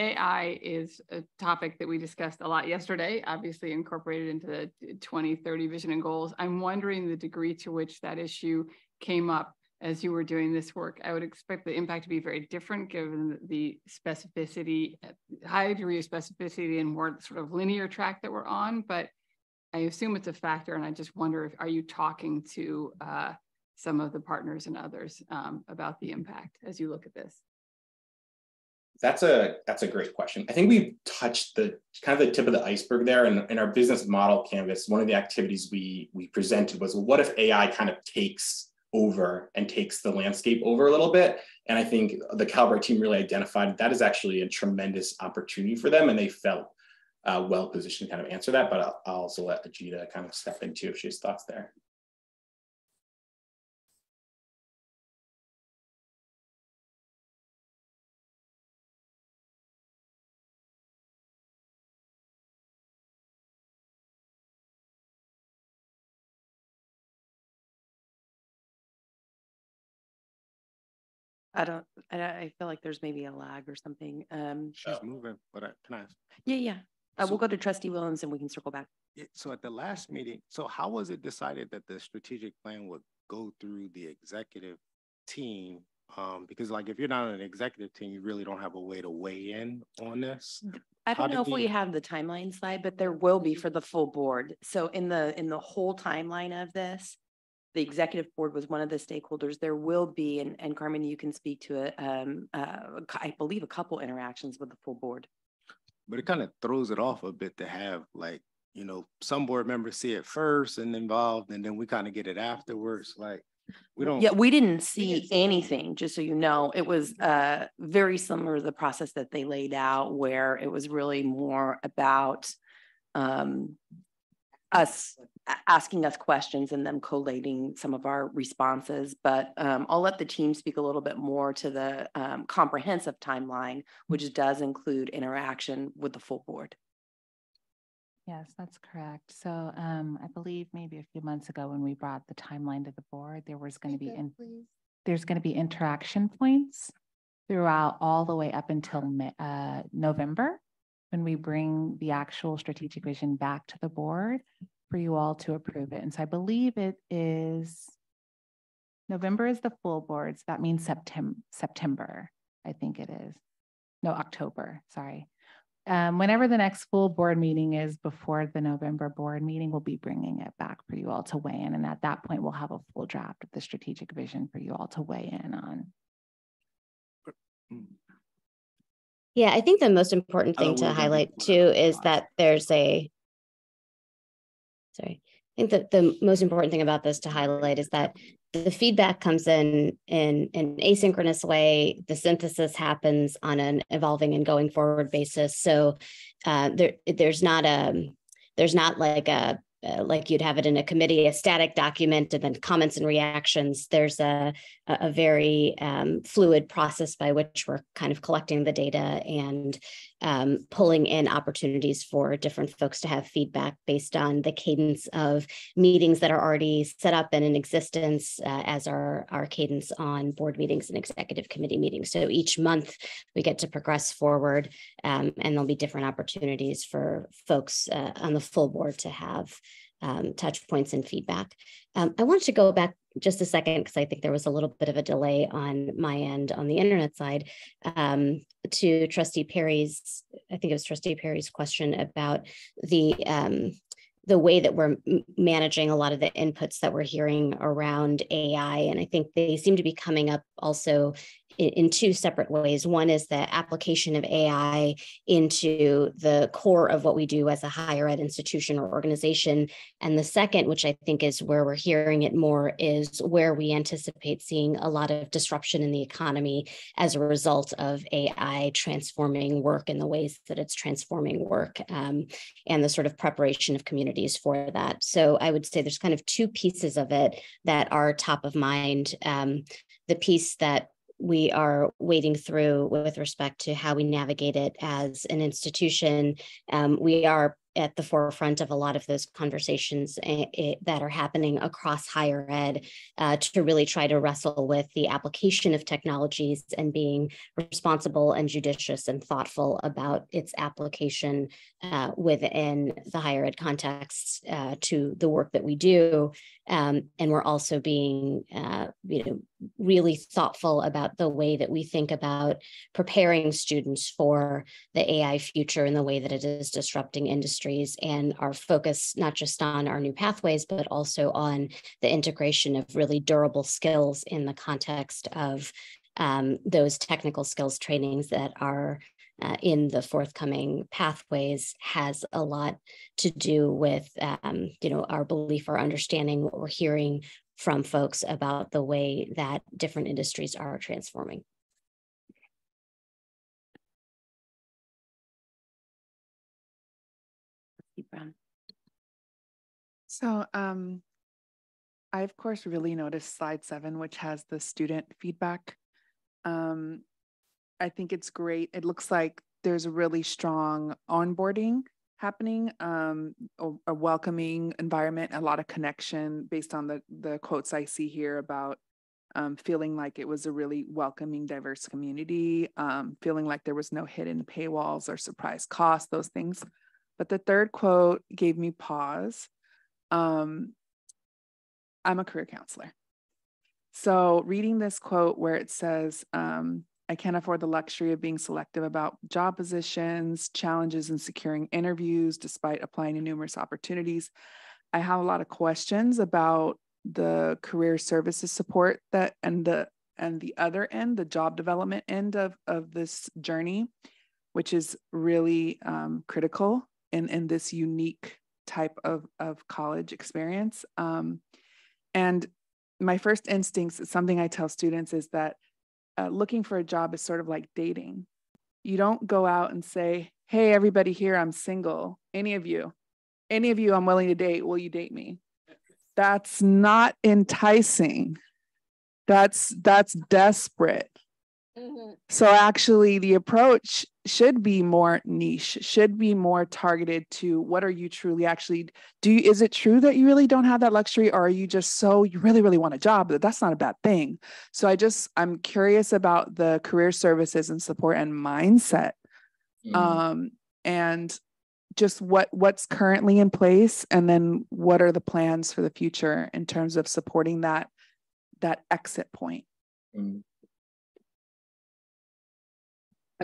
AI is a topic that we discussed a lot yesterday, obviously incorporated into the 2030 vision and goals. I'm wondering the degree to which that issue came up as you were doing this work. I would expect the impact to be very different given the specificity, high degree of specificity and more sort of linear track that we're on, but I assume it's a factor. And I just wonder if, are you talking to uh, some of the partners and others um, about the impact as you look at this?
That's a that's a great question. I think we've touched the kind of the tip of the iceberg there. And in our business model canvas, one of the activities we we presented was what if AI kind of takes over and takes the landscape over a little bit. And I think the Calbright team really identified that is actually a tremendous opportunity for them, and they felt uh, well positioned to kind of answer that. But I'll, I'll also let Ajita kind of step into if she has thoughts there.
I don't, I, I feel like there's maybe a lag or something. Um,
She's moving, but I, can I? ask?
yeah, yeah. Uh,
So-
we'll go to trustee Williams and we can circle back.
So at the last meeting, so how was it decided that the strategic plan would go through the executive team? Um, because like if you're not on an executive team, you really don't have a way to weigh in on this.
I don't know if we- have the timeline slide, but there will be for the full board. So in the, in the whole timeline of this, the executive board was one of the stakeholders. There will be, and, and Carmen, you can speak to it, um, uh, I believe a couple interactions with the full board.
But it kind of throws it off a bit to have like, you know, some board members see it first and involved, and then we kind of get it afterwards, like, we don't.
Yeah, we didn't see anything, just so you know. It was uh very similar to the process that they laid out where it was really more about um us asking us questions and them collating some of our responses. But um I'll let the team speak a little bit more to the um comprehensive timeline, which does include interaction with the full board.
Yes, that's correct. So um, I believe maybe a few months ago when we brought the timeline to the board, there was going to be, in- there's going to be interaction points throughout all the way up until uh, November, when we bring the actual strategic vision back to the board for you all to approve it. And so I believe it is, November is the full board, so that means September, September, I think it is. No, October, sorry. Um, whenever the next full board meeting is before the November board meeting, we'll be bringing it back for you all to weigh in. And at that point, we'll have a full draft of the strategic vision for you all to weigh in on.
Yeah, I think the most important thing to highlight too is that there's a, sorry, I think that the most important thing about this to highlight is that the feedback comes in in an asynchronous way. The synthesis happens on an evolving and going forward basis. So uh, there, there's not a, there's not like a uh, like you'd have it in a committee, a static document, and then comments and reactions. There's a a, very um, fluid process by which we're kind of collecting the data and um, pulling in opportunities for different folks to have feedback based on the cadence of meetings that are already set up and in existence uh, as our, our cadence on board meetings and executive committee meetings. So each month we get to progress forward um, and there'll be different opportunities for folks uh, on the full board to have um, touch points and feedback. Um, I wanted to go back just a second because I think there was a little bit of a delay on my end on the internet side um, to Trustee Perry's. I think it was Trustee Perry's question about the um, the way that we're managing a lot of the inputs that we're hearing around AI, and I think they seem to be coming up also in, two separate ways. One is the application of AI into the core of what we do as a higher ed institution or organization. And the second, which I think is where we're hearing it more, is where we anticipate seeing a lot of disruption in the economy as a result of AI transforming work in the ways that it's transforming work um, and the sort of preparation of communities for that. So I would say there's kind of two pieces of it that are top of mind. Um, the piece that we are wading through with respect to how we navigate it as an institution. Um, we are at the forefront of a lot of those conversations eh, eh, that are happening across higher ed uh, to really try to wrestle with the application of technologies and being responsible and judicious and thoughtful about its application uh, within the higher ed context uh, to the work that we do. Um, and we're also being, uh, you know, really thoughtful about the way that we think about preparing students for the AI future and the way that it is disrupting industries and our focus not just on our new pathways, but also on the integration of really durable skills in the context of um, those technical skills trainings that are uh, in the forthcoming pathways has a lot to do with um, you know our belief our understanding what we're hearing from folks about the way that different industries are transforming.
So um, I, of course, really noticed slide seven, which has the student feedback. Um, I think it's great. It looks like there's a really strong onboarding happening, um, a, a, welcoming environment, a lot of connection based on the, the quotes I see here about um, feeling like it was a really welcoming, diverse community, um, feeling like there was no hidden paywalls or surprise costs, those things. But the third quote gave me pause. Um, I'm a career counselor. So, reading this quote where it says, um, I can't afford the luxury of being selective about job positions, challenges in securing interviews despite applying to numerous opportunities. I have a lot of questions about the career services support that and the and the other end, the job development end of, of this journey, which is really um, critical in, in this unique type of, of college experience. Um, and my first instincts, something I tell students is that uh, looking for a job is sort of like dating. You don't go out and say, Hey, everybody here, I'm single. Any of you, any of you I'm willing to date, will you date me? That's not enticing. That's that's desperate. Mm-hmm. So actually the approach should be more niche, should be more targeted to what are you truly actually do you, is it true that you really don't have that luxury or are you just so you really really want a job that that's not a bad thing. So I just I'm curious about the career services and support and mindset. Mm-hmm. Um and just what what's currently in place and then what are the plans for the future in terms of supporting that that exit point. Mm-hmm.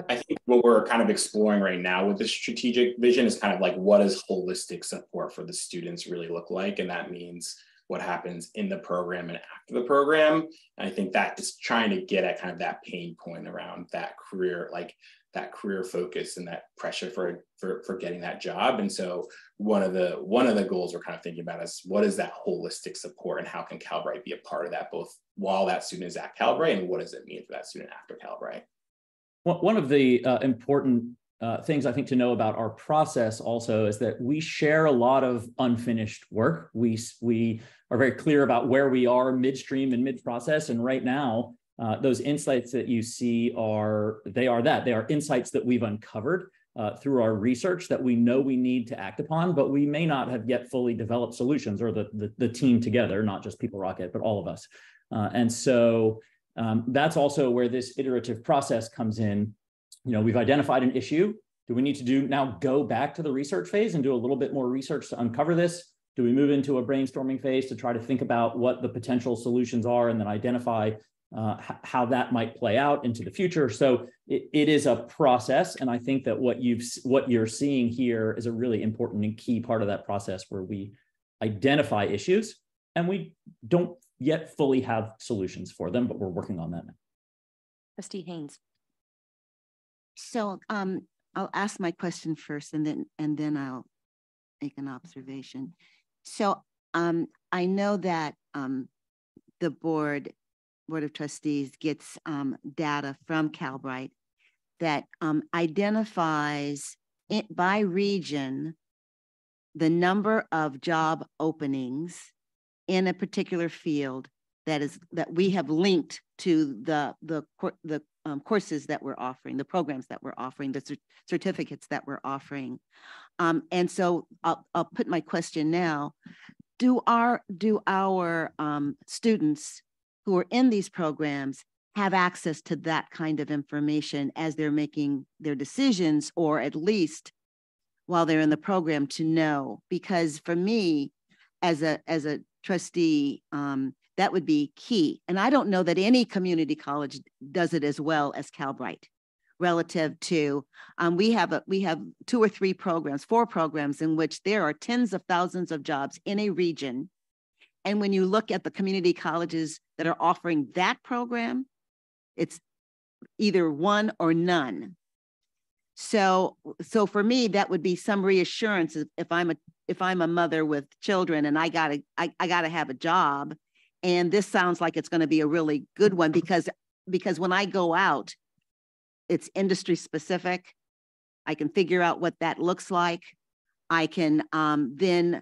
I think what we're kind of exploring right now with the strategic vision is kind of like what does holistic support for the students really look like? And that means what happens in the program and after the program. And I think that is trying to get at kind of that pain point around that career, like that career focus and that pressure for, for, for getting that job. And so one of the one of the goals we're kind of thinking about is what is that holistic support and how can Calbright be a part of that both while that student is at Calbright and what does it mean for that student after Calbright?
One of the uh, important uh, things I think to know about our process also is that we share a lot of unfinished work. We we are very clear about where we are midstream and mid process, and right now uh, those insights that you see are they are that they are insights that we've uncovered uh, through our research that we know we need to act upon, but we may not have yet fully developed solutions or the the, the team together, not just People Rocket, but all of us. Uh, and so um, that's also where this iterative process comes in. You know, we've identified an issue. Do we need to do now go back to the research phase and do a little bit more research to uncover this? Do we move into a brainstorming phase to try to think about what the potential solutions are and then identify uh, how that might play out into the future? So it, it is a process, and I think that what you've what you're seeing here is a really important and key part of that process where we identify issues and we don't yet fully have solutions for them, but we're working on that now.
Trustee Haynes. So um, I'll ask my question first and then and then I'll make an observation. So um, I know that um, the board, Board of Trustees gets um, data from Calbright that um, identifies it by region the number of job openings in a particular field that is that we have linked to the the the um, courses that we're offering, the programs that we're offering, the cert certificates that we're offering. Um, and so I'll, I'll put my question now. Do our, do our um, students who are in these programs have access to that kind of information as they're making their decisions, or at least while they're in the program to know? Because for me, as a, as a trustee, um, that would be key. And I don't know that any community college does it as well as Calbright relative to um, we have a, we have two or three programs, four programs in which there are tens of thousands of jobs in a region. And when you look at the community colleges that are offering that program, It's either one or none. So, so for me, that would be some reassurance if I'm a if I'm a mother with children and I gotta I, I gotta have a job. And this sounds like it's going to be a really good one because because when I go out, it's industry specific. I can figure out what that looks like. I can um, then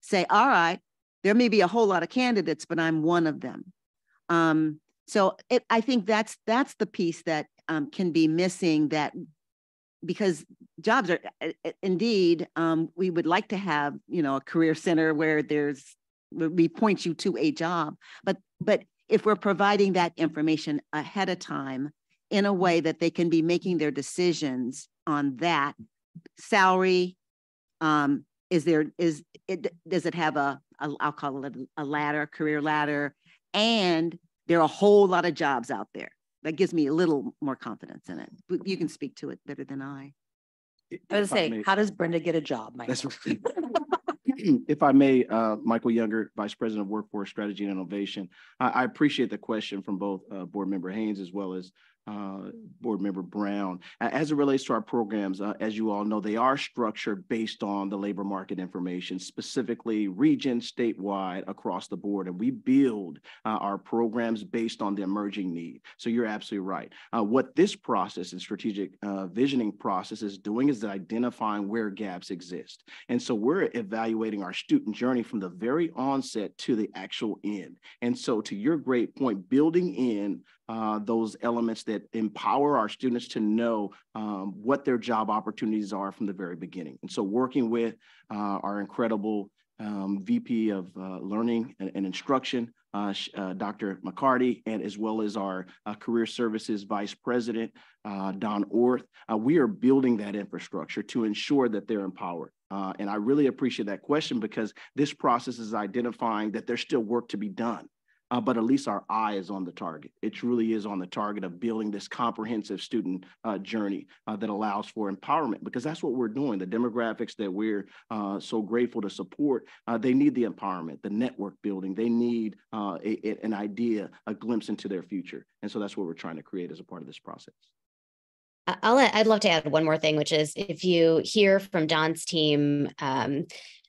say, all right, there may be a whole lot of candidates, but I'm one of them. Um, so it, I think that's that's the piece that um, can be missing that because jobs are indeed um, we would like to have you know a career center where there's we point you to a job. But but if we're providing that information ahead of time in a way that they can be making their decisions on that salary um, is there is it does it have a, a I'll call it a ladder career ladder? And there are a whole lot of jobs out there that gives me a little more confidence in it. You can speak to it better than I.
I was say, may, how does Brenda get a job, Mike? That's right.
if I may, uh, Michael Younger, Vice President of Workforce Strategy and Innovation. I, I appreciate the question from both uh, Board Member Haynes as well as uh, Board Member Brown. As it relates to our programs, uh, as you all know, they are structured based on the labor market information, specifically region, statewide, across the board. And we build uh, our programs based on the emerging need. So you're absolutely right. Uh, what this process and strategic uh, visioning process is doing is identifying where gaps exist. And so we're evaluating our student journey from the very onset to the actual end. And so to your great point, building in uh, those elements that empower our students to know um, what their job opportunities are from the very beginning. And so working with uh, our incredible um, VP of uh, Learning and, and Instruction, uh, uh, Dr. McCarty, and as well as our Career Services Vice President, Don Orth, we are building that infrastructure to ensure that they're empowered. and I really appreciate that question because this process is identifying that there's still work to be done uh, but at least our eye is on the target. It truly is on the target of building this comprehensive student uh, journey uh, that allows for empowerment because that's what we're doing. The demographics that we're uh, so grateful to support, uh, they need the empowerment, the network building. They need uh, a, a, an idea, a glimpse into their future. And so that's what we're trying to create as a part of this process.
I'll, I'd love to add one more thing, which is if you hear from Don's team, um,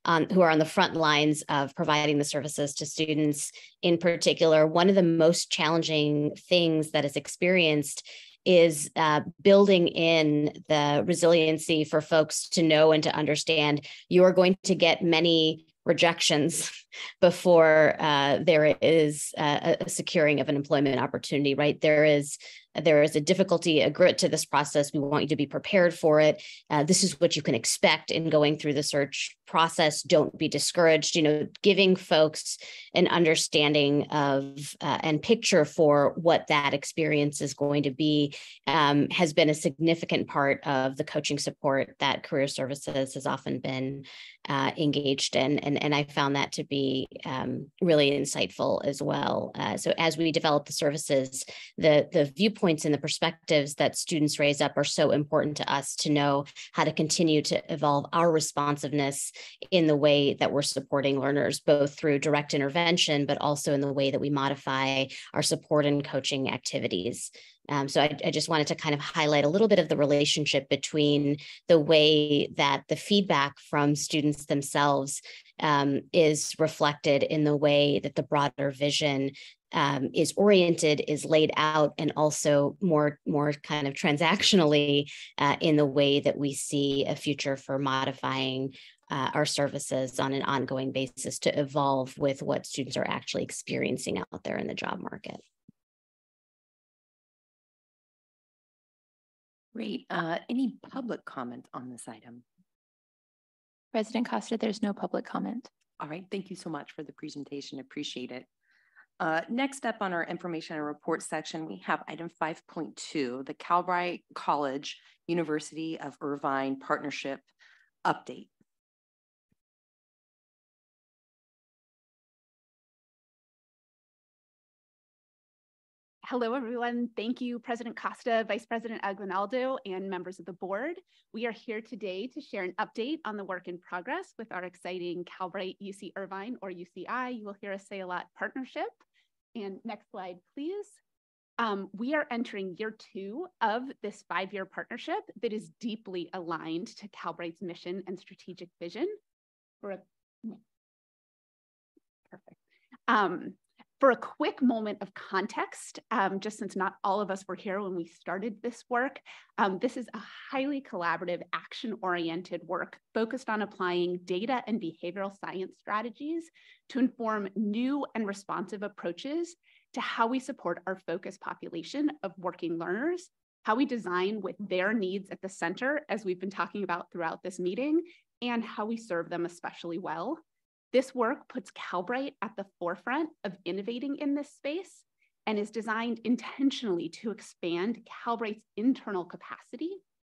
who are on the front lines of providing the services to students in particular. One of the most challenging things that is experienced is uh, building in the resiliency for folks to know and to understand you are going to get many rejections before uh, there is uh, a securing of an employment opportunity right there is there is a difficulty, a grit to this process. We want you to be prepared for it. Uh, this is what you can expect in going through the search process. Don't be discouraged. You know, giving folks an understanding of uh, and picture for what that experience is going to be um, has been a significant part of the coaching support that Career Services has often been uh, engaged in. And, and I found that to be um, really insightful as well. Uh, so as we develop the services, the, the viewpoints and the perspectives that students raise up are so important to us to know how to continue to evolve our responsiveness in the way that we're supporting learners, both through direct intervention, but also in the way that we modify our support and coaching activities. Um, so I, I, just wanted to kind of highlight a little bit of the relationship between the way that the feedback from students themselves um, is reflected in the way that the broader vision um, is oriented, is laid out, and also more more kind of transactionally uh, in the way that we see a future for modifying uh, our services on an ongoing basis to evolve with what students are actually experiencing out there in the job market.
Great. Uh, any public comment on this item?
President Costa, there's no public comment.
All right. Thank you so much for the presentation. Appreciate it. Uh, next up on our information and report section, we have item 5.2, the Calbright College University of Irvine Partnership Update.
Hello, everyone. Thank you, President Costa, Vice President Aguinaldo, and members of the board. We are here today to share an update on the work in progress with our exciting Calbright UC Irvine, or UCI, you will hear us say a lot, partnership. And next slide, please. Um, we are entering year two of this five-year partnership that is deeply aligned to Calbright's mission and strategic vision perfect. Um, for a quick moment of context, um, just since not all of us were here when we started this work, um, this is a highly collaborative, action-oriented work focused on applying data and behavioral science strategies to inform new and responsive approaches to how we support our focus population of working learners, how we design with their needs at the center, as we've been talking about throughout this meeting, and how we serve them especially well. This work puts Calbright at the forefront of innovating in this space and is designed intentionally to expand Calbright's internal capacity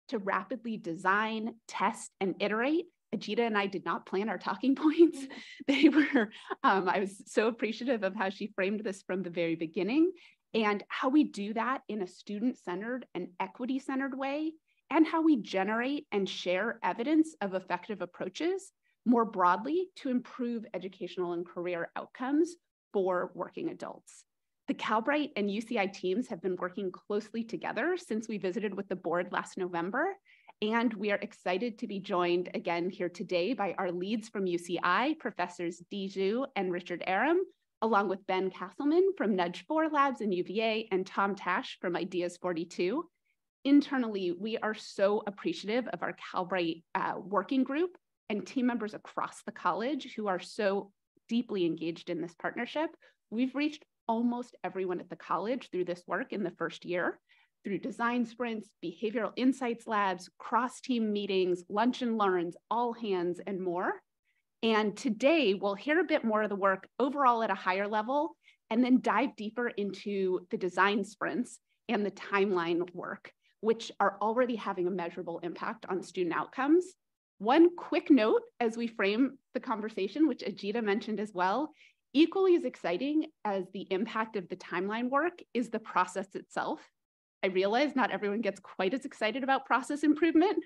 to rapidly design, test, and iterate. Ajita and I did not plan our talking points. They were, um, I was so appreciative of how she framed this from the very beginning and how we do that in a student-centered and equity-centered way, and how we generate and share evidence of effective approaches more broadly to improve educational and career outcomes for working adults. The Calbright and UCI teams have been working closely together since we visited with the board last November, and we are excited to be joined again here today by our leads from UCI, Professors Di Xu and Richard Arum, along with Ben Castleman from Nudge 4 Labs and UVA and Tom Tash from Ideas 42. Internally, we are so appreciative of our Calbright uh, working group and team members across the college who are so deeply engaged in this partnership. We've reached almost everyone at the college through this work in the first year through design sprints, behavioral insights labs, cross team meetings, lunch and learns, all hands, and more. And today we'll hear a bit more of the work overall at a higher level and then dive deeper into the design sprints and the timeline work, which are already having a measurable impact on student outcomes one quick note as we frame the conversation, which Ajita mentioned as well, equally as exciting as the impact of the timeline work is the process itself. I realize not everyone gets quite as excited about process improvement,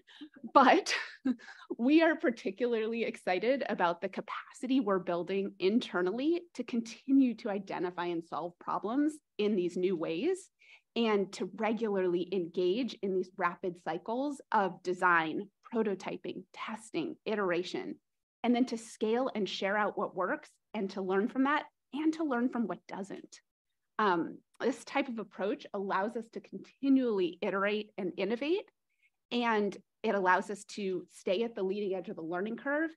but we are particularly excited about the capacity we're building internally to continue to identify and solve problems in these new ways and to regularly engage in these rapid cycles of design, prototyping, testing, iteration, and then to scale and share out what works and to learn from that and to learn from what doesn't. Um, this type of approach allows us to continually iterate and innovate, and it allows us to stay at the leading edge of the learning curve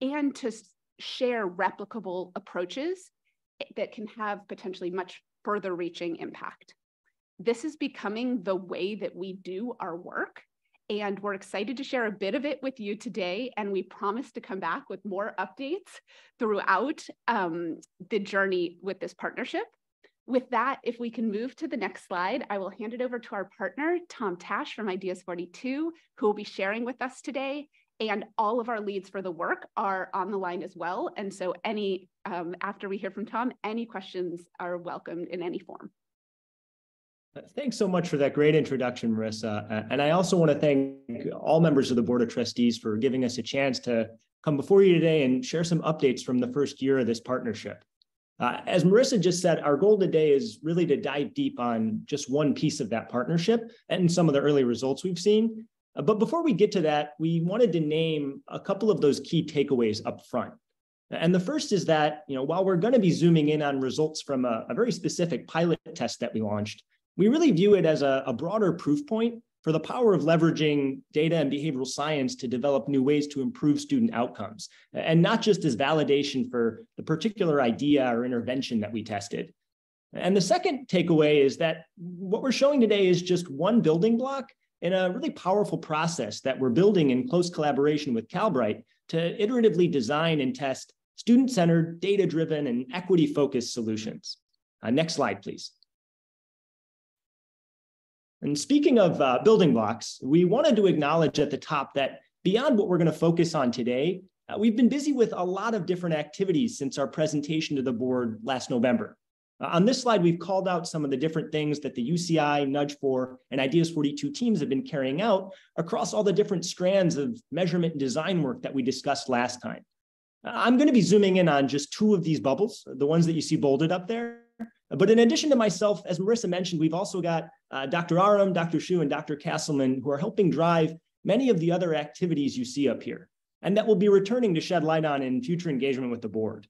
and to share replicable approaches that can have potentially much further reaching impact. This is becoming the way that we do our work and we're excited to share a bit of it with you today. And we promise to come back with more updates throughout um, the journey with this partnership. With that, if we can move to the next slide, I will hand it over to our partner, Tom Tash from Ideas 42, who will be sharing with us today. And all of our leads for the work are on the line as well. And so any, um, after we hear from Tom, any questions are welcomed in any form.
Thanks so much for that great introduction, Marissa. And I also want to thank all members of the Board of Trustees for giving us a chance to come before you today and share some updates from the first year of this partnership. Uh, as Marissa just said, our goal today is really to dive deep on just one piece of that partnership and some of the early results we've seen. Uh, but before we get to that, we wanted to name a couple of those key takeaways up front. And the first is that, you know, while we're going to be zooming in on results from a, a very specific pilot test that we launched, we really view it as a, a broader proof point for the power of leveraging data and behavioral science to develop new ways to improve student outcomes, and not just as validation for the particular idea or intervention that we tested. And the second takeaway is that what we're showing today is just one building block in a really powerful process that we're building in close collaboration with Calbright to iteratively design and test student-centered, data-driven, and equity-focused solutions. Uh, next slide, please. And speaking of uh, building blocks, we wanted to acknowledge at the top that beyond what we're going to focus on today, uh, we've been busy with a lot of different activities since our presentation to the board last November. Uh, on this slide, we've called out some of the different things that the UCI, Nudge 4, and Ideas 42 teams have been carrying out across all the different strands of measurement and design work that we discussed last time. Uh, I'm going to be zooming in on just two of these bubbles, the ones that you see bolded up there, But in addition to myself, as Marissa mentioned, we've also got uh, Dr. Arum, Dr. Xu, and Dr. Castleman who are helping drive many of the other activities you see up here, and that will be returning to shed light on in future engagement with the board.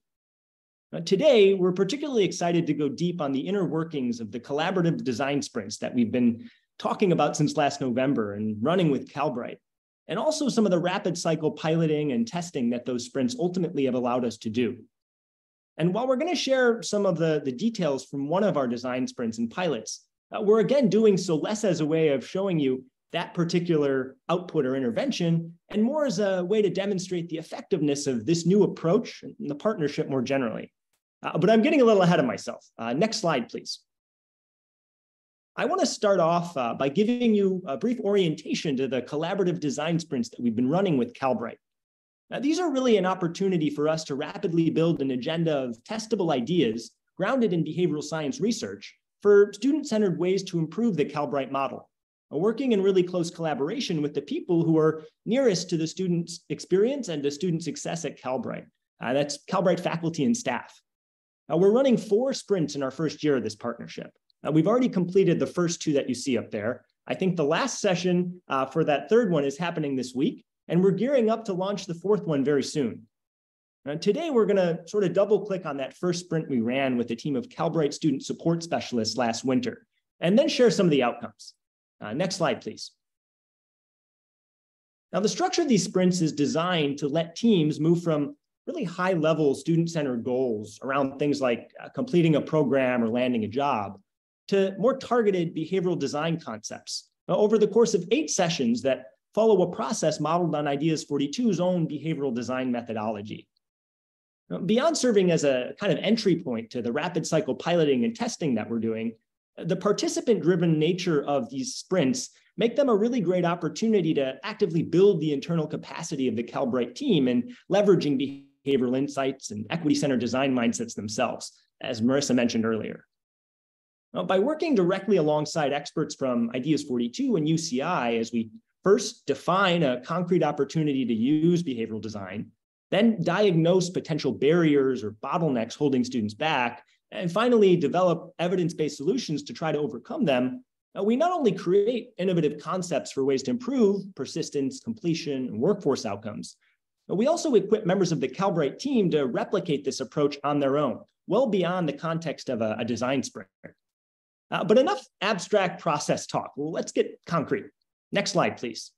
Uh, today, we're particularly excited to go deep on the inner workings of the collaborative design sprints that we've been talking about since last November and running with Calbright, and also some of the rapid cycle piloting and testing that those sprints ultimately have allowed us to do. And while we're going to share some of the, the details from one of our design sprints and pilots, uh, we're again doing so less as a way of showing you that particular output or intervention, and more as a way to demonstrate the effectiveness of this new approach and the partnership more generally. Uh, but I'm getting a little ahead of myself. Uh, next slide, please. I want to start off uh, by giving you a brief orientation to the collaborative design sprints that we've been running with Calbright. Now, these are really an opportunity for us to rapidly build an agenda of testable ideas grounded in behavioral science research for student-centered ways to improve the Calbright model, working in really close collaboration with the people who are nearest to the student's experience and the student success at Calbright. Uh, that's Calbright faculty and staff. We're running four sprints in our first year of this partnership. Uh, we've already completed the first two that you see up there. I think the last session uh, for that third one is happening this week, and we're gearing up to launch the fourth one very soon. Uh, today, we're going to sort of double click on that first sprint we ran with a team of Calbright student support specialists last winter, and then share some of the outcomes. Uh, next slide, please. Now, the structure of these sprints is designed to let teams move from really high level student centered goals around things like uh, completing a program or landing a job to more targeted behavioral design concepts over the course of eight sessions that follow a process modeled on Ideas 42's own behavioral design methodology. Beyond serving as a kind of entry point to the rapid cycle piloting and testing that we're doing, the participant driven nature of these sprints make them a really great opportunity to actively build the internal capacity of the Calbright team and leveraging behavioral insights and equity centered design mindsets themselves, as Marissa mentioned earlier. Now, by working directly alongside experts from Ideas 42 and UCI, as we first define a concrete opportunity to use behavioral design, then diagnose potential barriers or bottlenecks holding students back, and finally develop evidence-based solutions to try to overcome them, uh, we not only create innovative concepts for ways to improve persistence, completion, and workforce outcomes, but we also equip members of the Calbright team to replicate this approach on their own, well beyond the context of a, a design sprint. Uh, but enough abstract process talk. Well, let's get concrete. Next slide, please.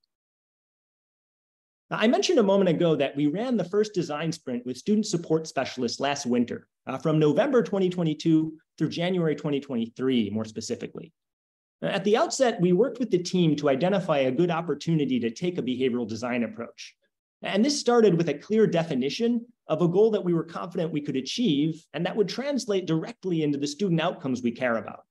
Now, I mentioned a moment ago that we ran the first design sprint with student support specialists last winter, uh, from November 2022 through January 2023, more specifically. At the outset, we worked with the team to identify a good opportunity to take a behavioral design approach. And this started with a clear definition of a goal that we were confident we could achieve and that would translate directly into the student outcomes we care about.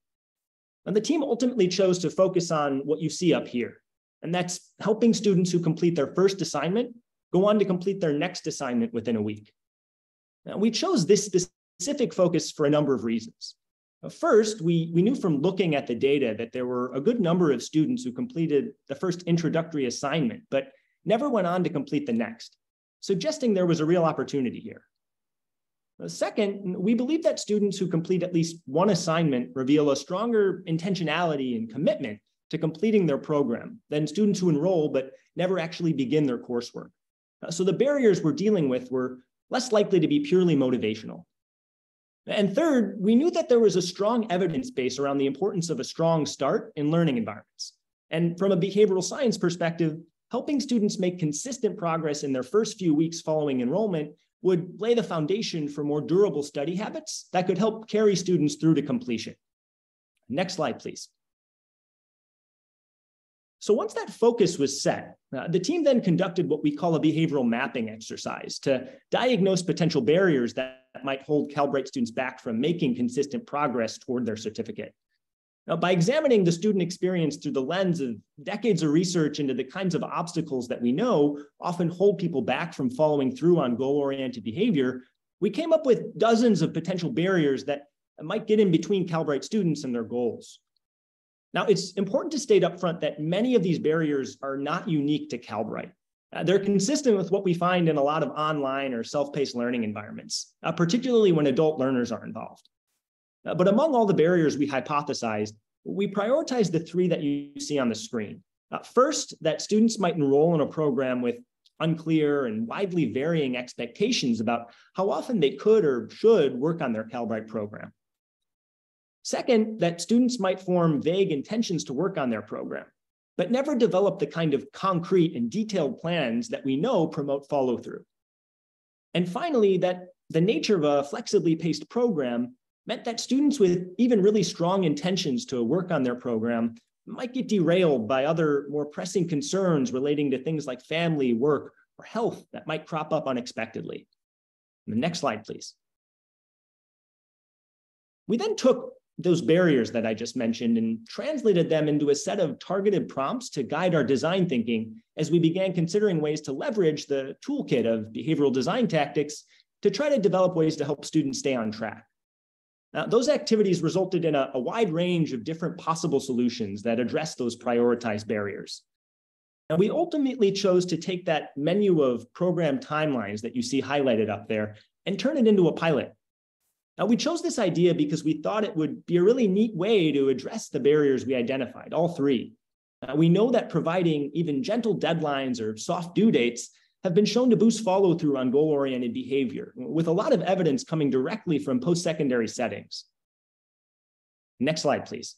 And the team ultimately chose to focus on what you see up here, and that's helping students who complete their first assignment go on to complete their next assignment within a week. Now, we chose this specific focus for a number of reasons. First, we, we knew from looking at the data that there were a good number of students who completed the first introductory assignment, but never went on to complete the next, suggesting there was a real opportunity here. Uh, second, we believe that students who complete at least one assignment reveal a stronger intentionality and commitment to completing their program than students who enroll but never actually begin their coursework. Uh, so the barriers we're dealing with were less likely to be purely motivational. And third, we knew that there was a strong evidence base around the importance of a strong start in learning environments. And from a behavioral science perspective, helping students make consistent progress in their first few weeks following enrollment would lay the foundation for more durable study habits that could help carry students through to completion. Next slide, please. So once that focus was set, uh, the team then conducted what we call a behavioral mapping exercise to diagnose potential barriers that might hold Calbright students back from making consistent progress toward their certificate. Now, by examining the student experience through the lens of decades of research into the kinds of obstacles that we know often hold people back from following through on goal-oriented behavior, we came up with dozens of potential barriers that might get in between Calbright students and their goals. Now, it's important to state up front that many of these barriers are not unique to Calbright. Uh, they're consistent with what we find in a lot of online or self-paced learning environments, uh, particularly when adult learners are involved. Uh, but among all the barriers we hypothesized, we prioritized the three that you see on the screen. Uh, first, that students might enroll in a program with unclear and widely varying expectations about how often they could or should work on their Calbright program. Second, that students might form vague intentions to work on their program, but never develop the kind of concrete and detailed plans that we know promote follow through. And finally, that the nature of a flexibly paced program meant that students with even really strong intentions to work on their program might get derailed by other more pressing concerns relating to things like family, work, or health that might crop up unexpectedly. The next slide, please. We then took those barriers that I just mentioned and translated them into a set of targeted prompts to guide our design thinking as we began considering ways to leverage the toolkit of behavioral design tactics to try to develop ways to help students stay on track. Now, those activities resulted in a, a wide range of different possible solutions that address those prioritized barriers. And we ultimately chose to take that menu of program timelines that you see highlighted up there and turn it into a pilot. Now, we chose this idea because we thought it would be a really neat way to address the barriers we identified, all three. We know that providing even gentle deadlines or soft due dates have been shown to boost follow through on goal oriented behavior, with a lot of evidence coming directly from post secondary settings. Next slide, please.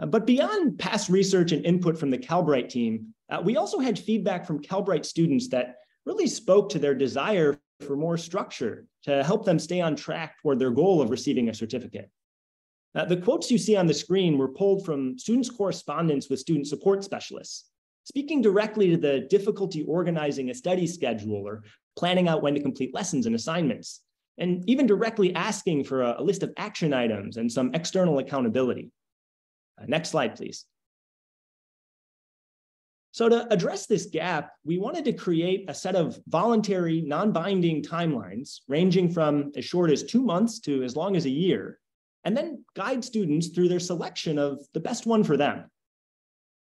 Uh, but beyond past research and input from the Calbright team, uh, we also had feedback from Calbright students that really spoke to their desire for more structure to help them stay on track toward their goal of receiving a certificate. Uh, the quotes you see on the screen were pulled from students' correspondence with student support specialists, speaking directly to the difficulty organizing a study schedule or planning out when to complete lessons and assignments, and even directly asking for a, a list of action items and some external accountability. Uh, next slide, please. So to address this gap, we wanted to create a set of voluntary, non-binding timelines ranging from as short as two months to as long as a year, and then guide students through their selection of the best one for them.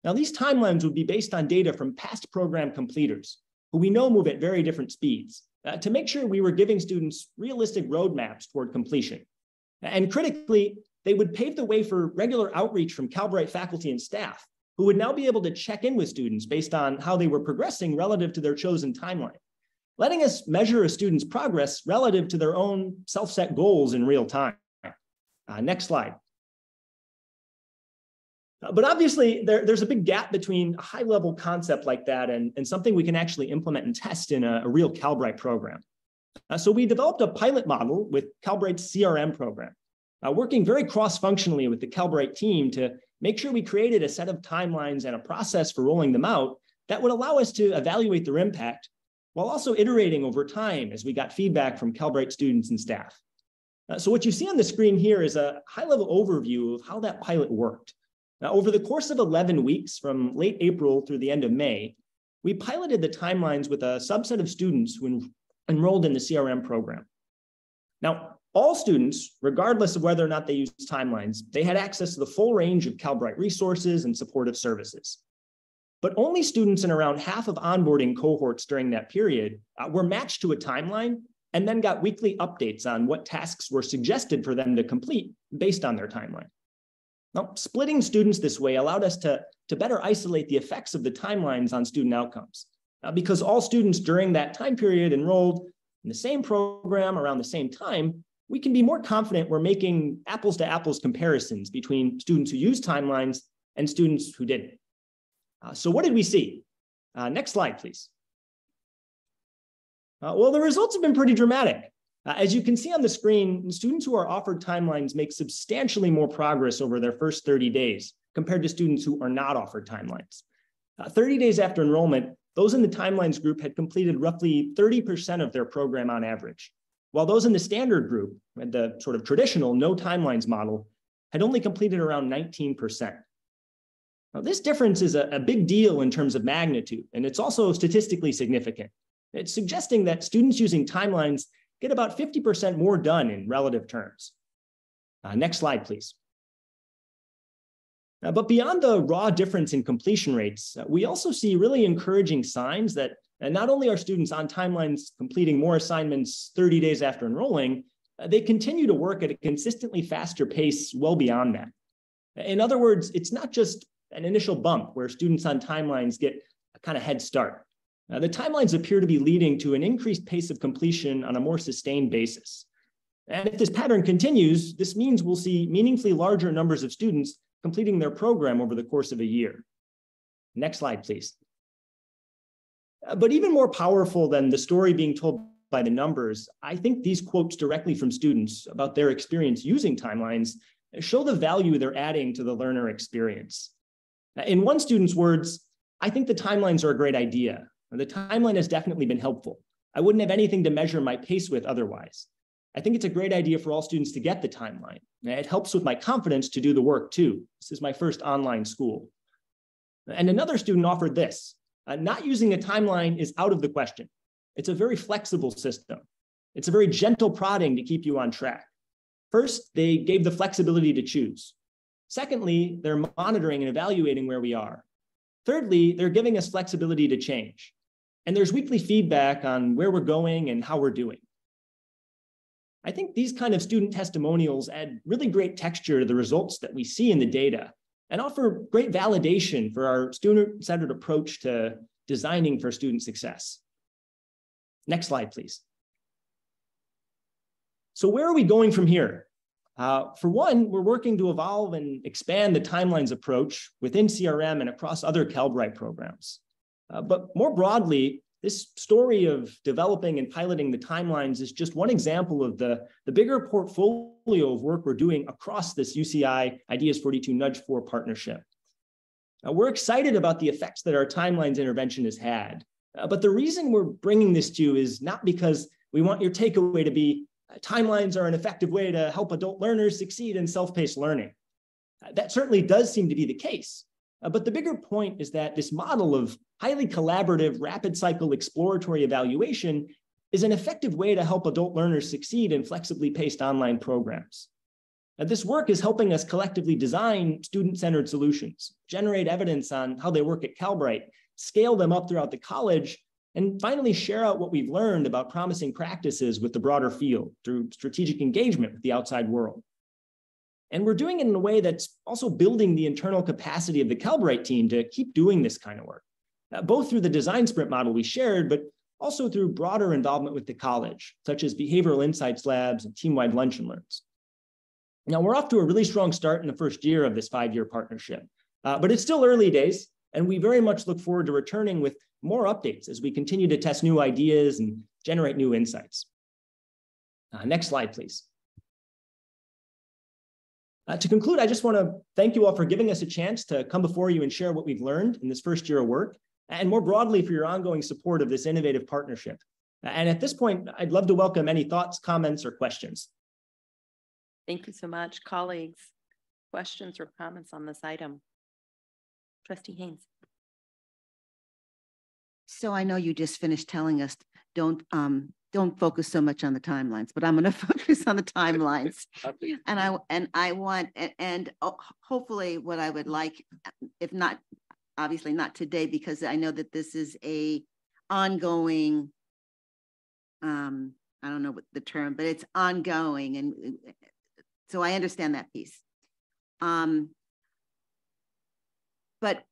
Now, these timelines would be based on data from past program completers, who we know move at very different speeds, uh, to make sure we were giving students realistic roadmaps toward completion. And critically, they would pave the way for regular outreach from Calbright faculty and staff, who would now be able to check in with students based on how they were progressing relative to their chosen timeline, letting us measure a student's progress relative to their own self-set goals in real time. Uh, next slide. Uh, but obviously, there, there's a big gap between a high level concept like that and, and something we can actually implement and test in a, a real Calbright program. Uh, so we developed a pilot model with Calbright's CRM program, uh, working very cross-functionally with the Calbright team to make sure we created a set of timelines and a process for rolling them out that would allow us to evaluate their impact while also iterating over time as we got feedback from Calbright students and staff. Uh, so what you see on the screen here is a high-level overview of how that pilot worked. Now, over the course of 11 weeks from late April through the end of May, we piloted the timelines with a subset of students who en enrolled in the CRM program. Now, all students, regardless of whether or not they used timelines, they had access to the full range of Calbright resources and supportive services. But only students in around half of onboarding cohorts during that period uh, were matched to a timeline and then got weekly updates on what tasks were suggested for them to complete based on their timeline. Now, splitting students this way allowed us to, to better isolate the effects of the timelines on student outcomes. Uh, because all students during that time period enrolled in the same program around the same time, we can be more confident we're making apples to apples comparisons between students who use timelines and students who didn't. Uh, so what did we see? Uh, next slide, please. Uh, well, the results have been pretty dramatic. Uh, as you can see on the screen, students who are offered timelines make substantially more progress over their first 30 days compared to students who are not offered timelines. Uh, 30 days after enrollment, those in the timelines group had completed roughly 30% of their program on average, while those in the standard group, the sort of traditional no timelines model, had only completed around 19%. Now, this difference is a, a big deal in terms of magnitude, and it's also statistically significant. It's suggesting that students using timelines get about 50% more done in relative terms. Uh, next slide, please. Uh, but beyond the raw difference in completion rates, uh, we also see really encouraging signs that And not only are students on timelines completing more assignments 30 days after enrolling, uh, they continue to work at a consistently faster pace well beyond that. In other words, it's not just an initial bump where students on timelines get a kind of head start. Uh, the timelines appear to be leading to an increased pace of completion on a more sustained basis. And if this pattern continues, this means we'll see meaningfully larger numbers of students completing their program over the course of a year. Next slide, please. Uh, but even more powerful than the story being told by the numbers, I think these quotes directly from students about their experience using timelines show the value they're adding to the learner experience. In one student's words, I think the timelines are a great idea. The timeline has definitely been helpful. I wouldn't have anything to measure my pace with otherwise. I think it's a great idea for all students to get the timeline. It helps with my confidence to do the work too. This is my first online school. And another student offered this. Uh, not using a timeline is out of the question. It's a very flexible system. It's a very gentle prodding to keep you on track. First, they gave the flexibility to choose. Secondly, they're monitoring and evaluating where we are. Thirdly, they're giving us flexibility to change. And there's weekly feedback on where we're going and how we're doing. I think these kind of student testimonials add really great texture to the results that we see in the data and offer great validation for our student-centered approach to designing for student success. Next slide, please. So where are we going from here? Uh, for one, we're working to evolve and expand the timelines approach within CRM and across other Calbright programs. Uh, but more broadly, this story of developing and piloting the timelines is just one example of the, the bigger portfolio of work we're doing across this UCI Ideas 42 Nudge 4 partnership. Now, we're excited about the effects that our timelines intervention has had. Uh, but the reason we're bringing this to you is not because we want your takeaway to be uh, timelines are an effective way to help adult learners succeed in self-paced learning. Uh, that certainly does seem to be the case. Uh, but the bigger point is that this model of highly collaborative, rapid cycle exploratory evaluation is an effective way to help adult learners succeed in flexibly paced online programs. Now, this work is helping us collectively design student-centered solutions, generate evidence on how they work at Calbright, scale them up throughout the college, and finally share out what we've learned about promising practices with the broader field through strategic engagement with the outside world. And we're doing it in a way that's also building the internal capacity of the Calbright team to keep doing this kind of work, uh, both through the design sprint model we shared, but also through broader involvement with the college, such as behavioral insights labs and team-wide lunch and learns. Now, we're off to a really strong start in the first year of this five-year partnership, uh, but it's still early days, and we very much look forward to returning with more updates as we continue to test new ideas and generate new insights. Uh, next slide, please. Uh, to conclude, I just want to thank you all for giving us a chance to come before you and share what we've learned in this first year of work, and more broadly for your ongoing support of this innovative partnership. And at this point, I'd love to welcome any thoughts, comments, or questions.
Thank you so much. Colleagues, questions or comments on this item? Trustee Haynes.
So I know you just finished telling us don't um, don't focus so much on the timelines, but I'm going to focus on the timelines. and I and I want and, and oh, hopefully what I would like, if not obviously not today, because I know that this is a ongoing. Um, I don't know what the term, but it's ongoing, and so I understand that piece. Um, but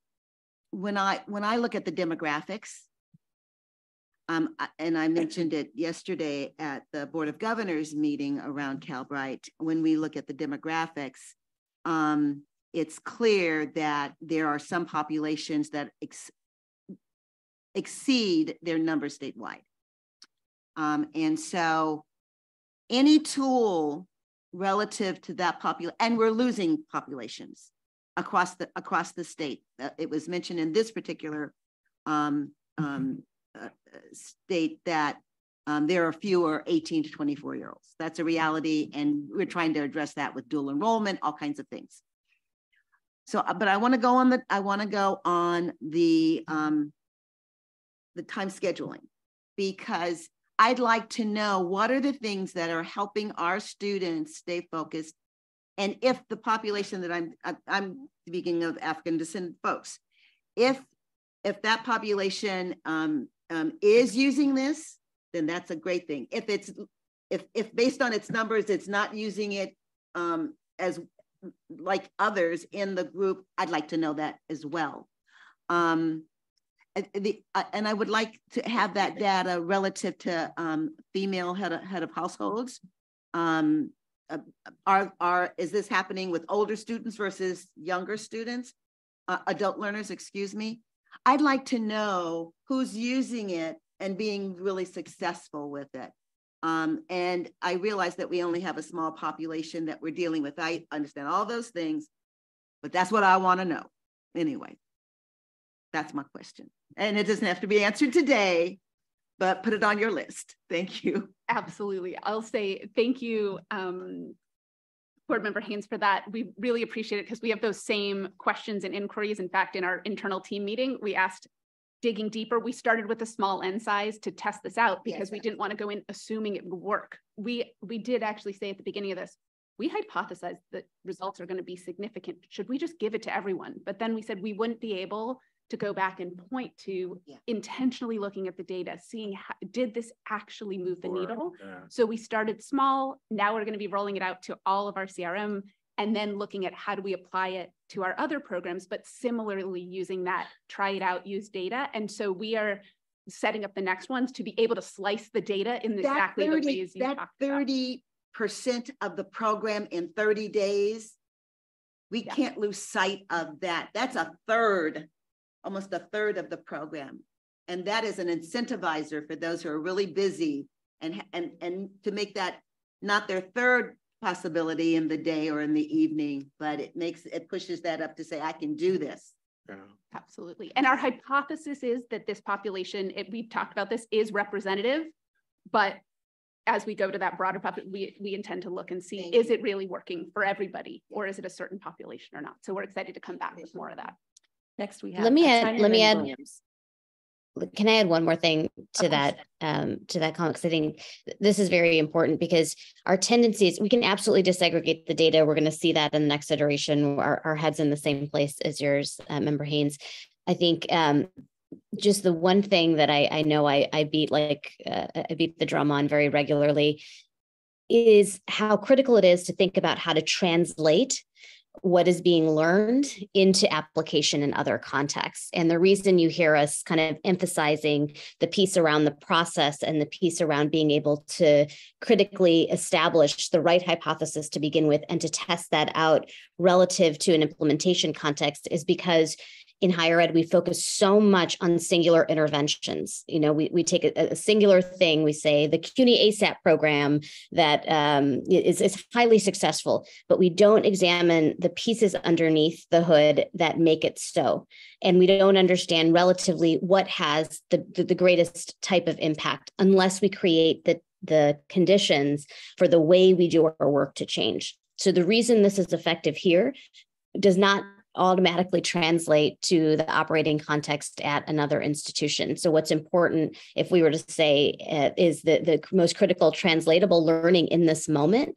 when I when I look at the demographics um, and I mentioned it yesterday at the Board of Governors meeting around Calbright. When we look at the demographics, um, it's clear that there are some populations that ex exceed their numbers statewide. Um, and so any tool relative to that population, and we're losing populations across the across the state. Uh, it was mentioned in this particular um, um, state that um, there are fewer 18 to 24 year olds. That's a reality. And we're trying to address that with dual enrollment, all kinds of things. So, uh, but I want to go on the, I want to go on the, um, the time scheduling because I'd like to know what are the things that are helping our students stay focused. And if the population that I'm, I'm speaking of African descent folks, if, if that population um, um, is using this, then that's a great thing. If it's if if based on its numbers, it's not using it um, as like others in the group, I'd like to know that as well. Um, the, uh, and I would like to have that data relative to um, female head of, head of households. Um, uh, are, are, is this happening with older students versus younger students, uh, adult learners, excuse me? I'd like to know who's using it and being really successful with it. Um, and I realize that we only have a small population that we're dealing with. I understand all those things, but that's what I want to know. Anyway, that's my question. And it doesn't have to be answered today, but put it on your list. Thank you.
Absolutely. I'll say thank you, um, Board Member Haynes, for that. We really appreciate it because we have those same questions and inquiries. In fact, in our internal team meeting, we asked digging deeper, we started with a small n size to test this out because yes. we didn't want to go in assuming it would work. We we did actually say at the beginning of this, we hypothesized that results are going to be significant. Should we just give it to everyone? But then we said we wouldn't be able to go back and point to yeah. intentionally looking at the data, seeing how, did this actually move the needle? Yeah. So we started small. Now we're going to be rolling it out to all of our CRM and then looking at how do we apply it to our other programs, but similarly using that try it out, use data. And so we are setting up the next ones to be able to slice the data in exactly 30, the ways you
that 30 percent of the program in 30 days we yeah. can't lose sight of that that's a third almost a third of the program and that is an incentivizer for those who are really busy and and and to make that not their third possibility in the day or in the evening, but it makes it pushes that up to say, I can do this.
Yeah. Absolutely. And our hypothesis is that this population, it, we've talked about this, is representative, but as we go to that broader population, we, we intend to look and see, Thank is you. it really working for everybody or is it a certain population or not? So we're excited to come back with more of that.
Next we have-
Let me add, let me add, Williams can I add one more thing to that um, to that comment? Because I think this is very important because our tendencies we can absolutely disaggregate the data. We're going to see that in the next iteration. Our, our heads in the same place as yours, uh, Member Haynes. I think um, just the one thing that I, I know I, I beat like uh, I beat the drum on very regularly is how critical it is to think about how to translate what is being learned into application in other contexts. And the reason you hear us kind of emphasizing the piece around the process and the piece around being able to critically establish the right hypothesis to begin with and to test that out relative to an implementation context is because in higher ed, we focus so much on singular interventions. You know, we, we take a, a singular thing, we say the CUNY ASAP program that um, is, is highly successful, but we don't examine the pieces underneath the hood that make it so. And we don't understand relatively what has the, the, the greatest type of impact unless we create the, the conditions for the way we do our work to change. So the reason this is effective here does not automatically translate to the operating context at another institution. So, what's important, if we were to say, uh, is the, the most critical translatable learning in this moment,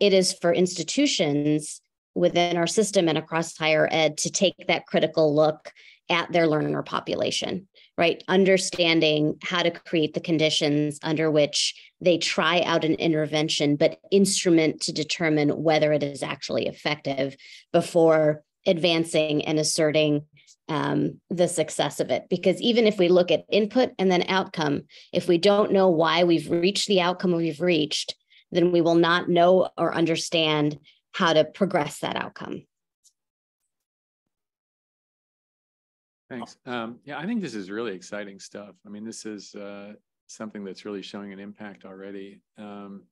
it is for institutions within our system and across higher ed to take that critical look at their learner population, right? Understanding how to create the conditions under which they try out an intervention, but instrument to determine whether it is actually effective before advancing and asserting um, the success of it. Because even if we look at input and then outcome, if we don't know why we've reached the outcome we've reached, then we will not know or understand how to progress that outcome.
Thanks. Um, yeah, I think this is really exciting stuff. I mean, this is uh, something that's really showing an impact already. Um,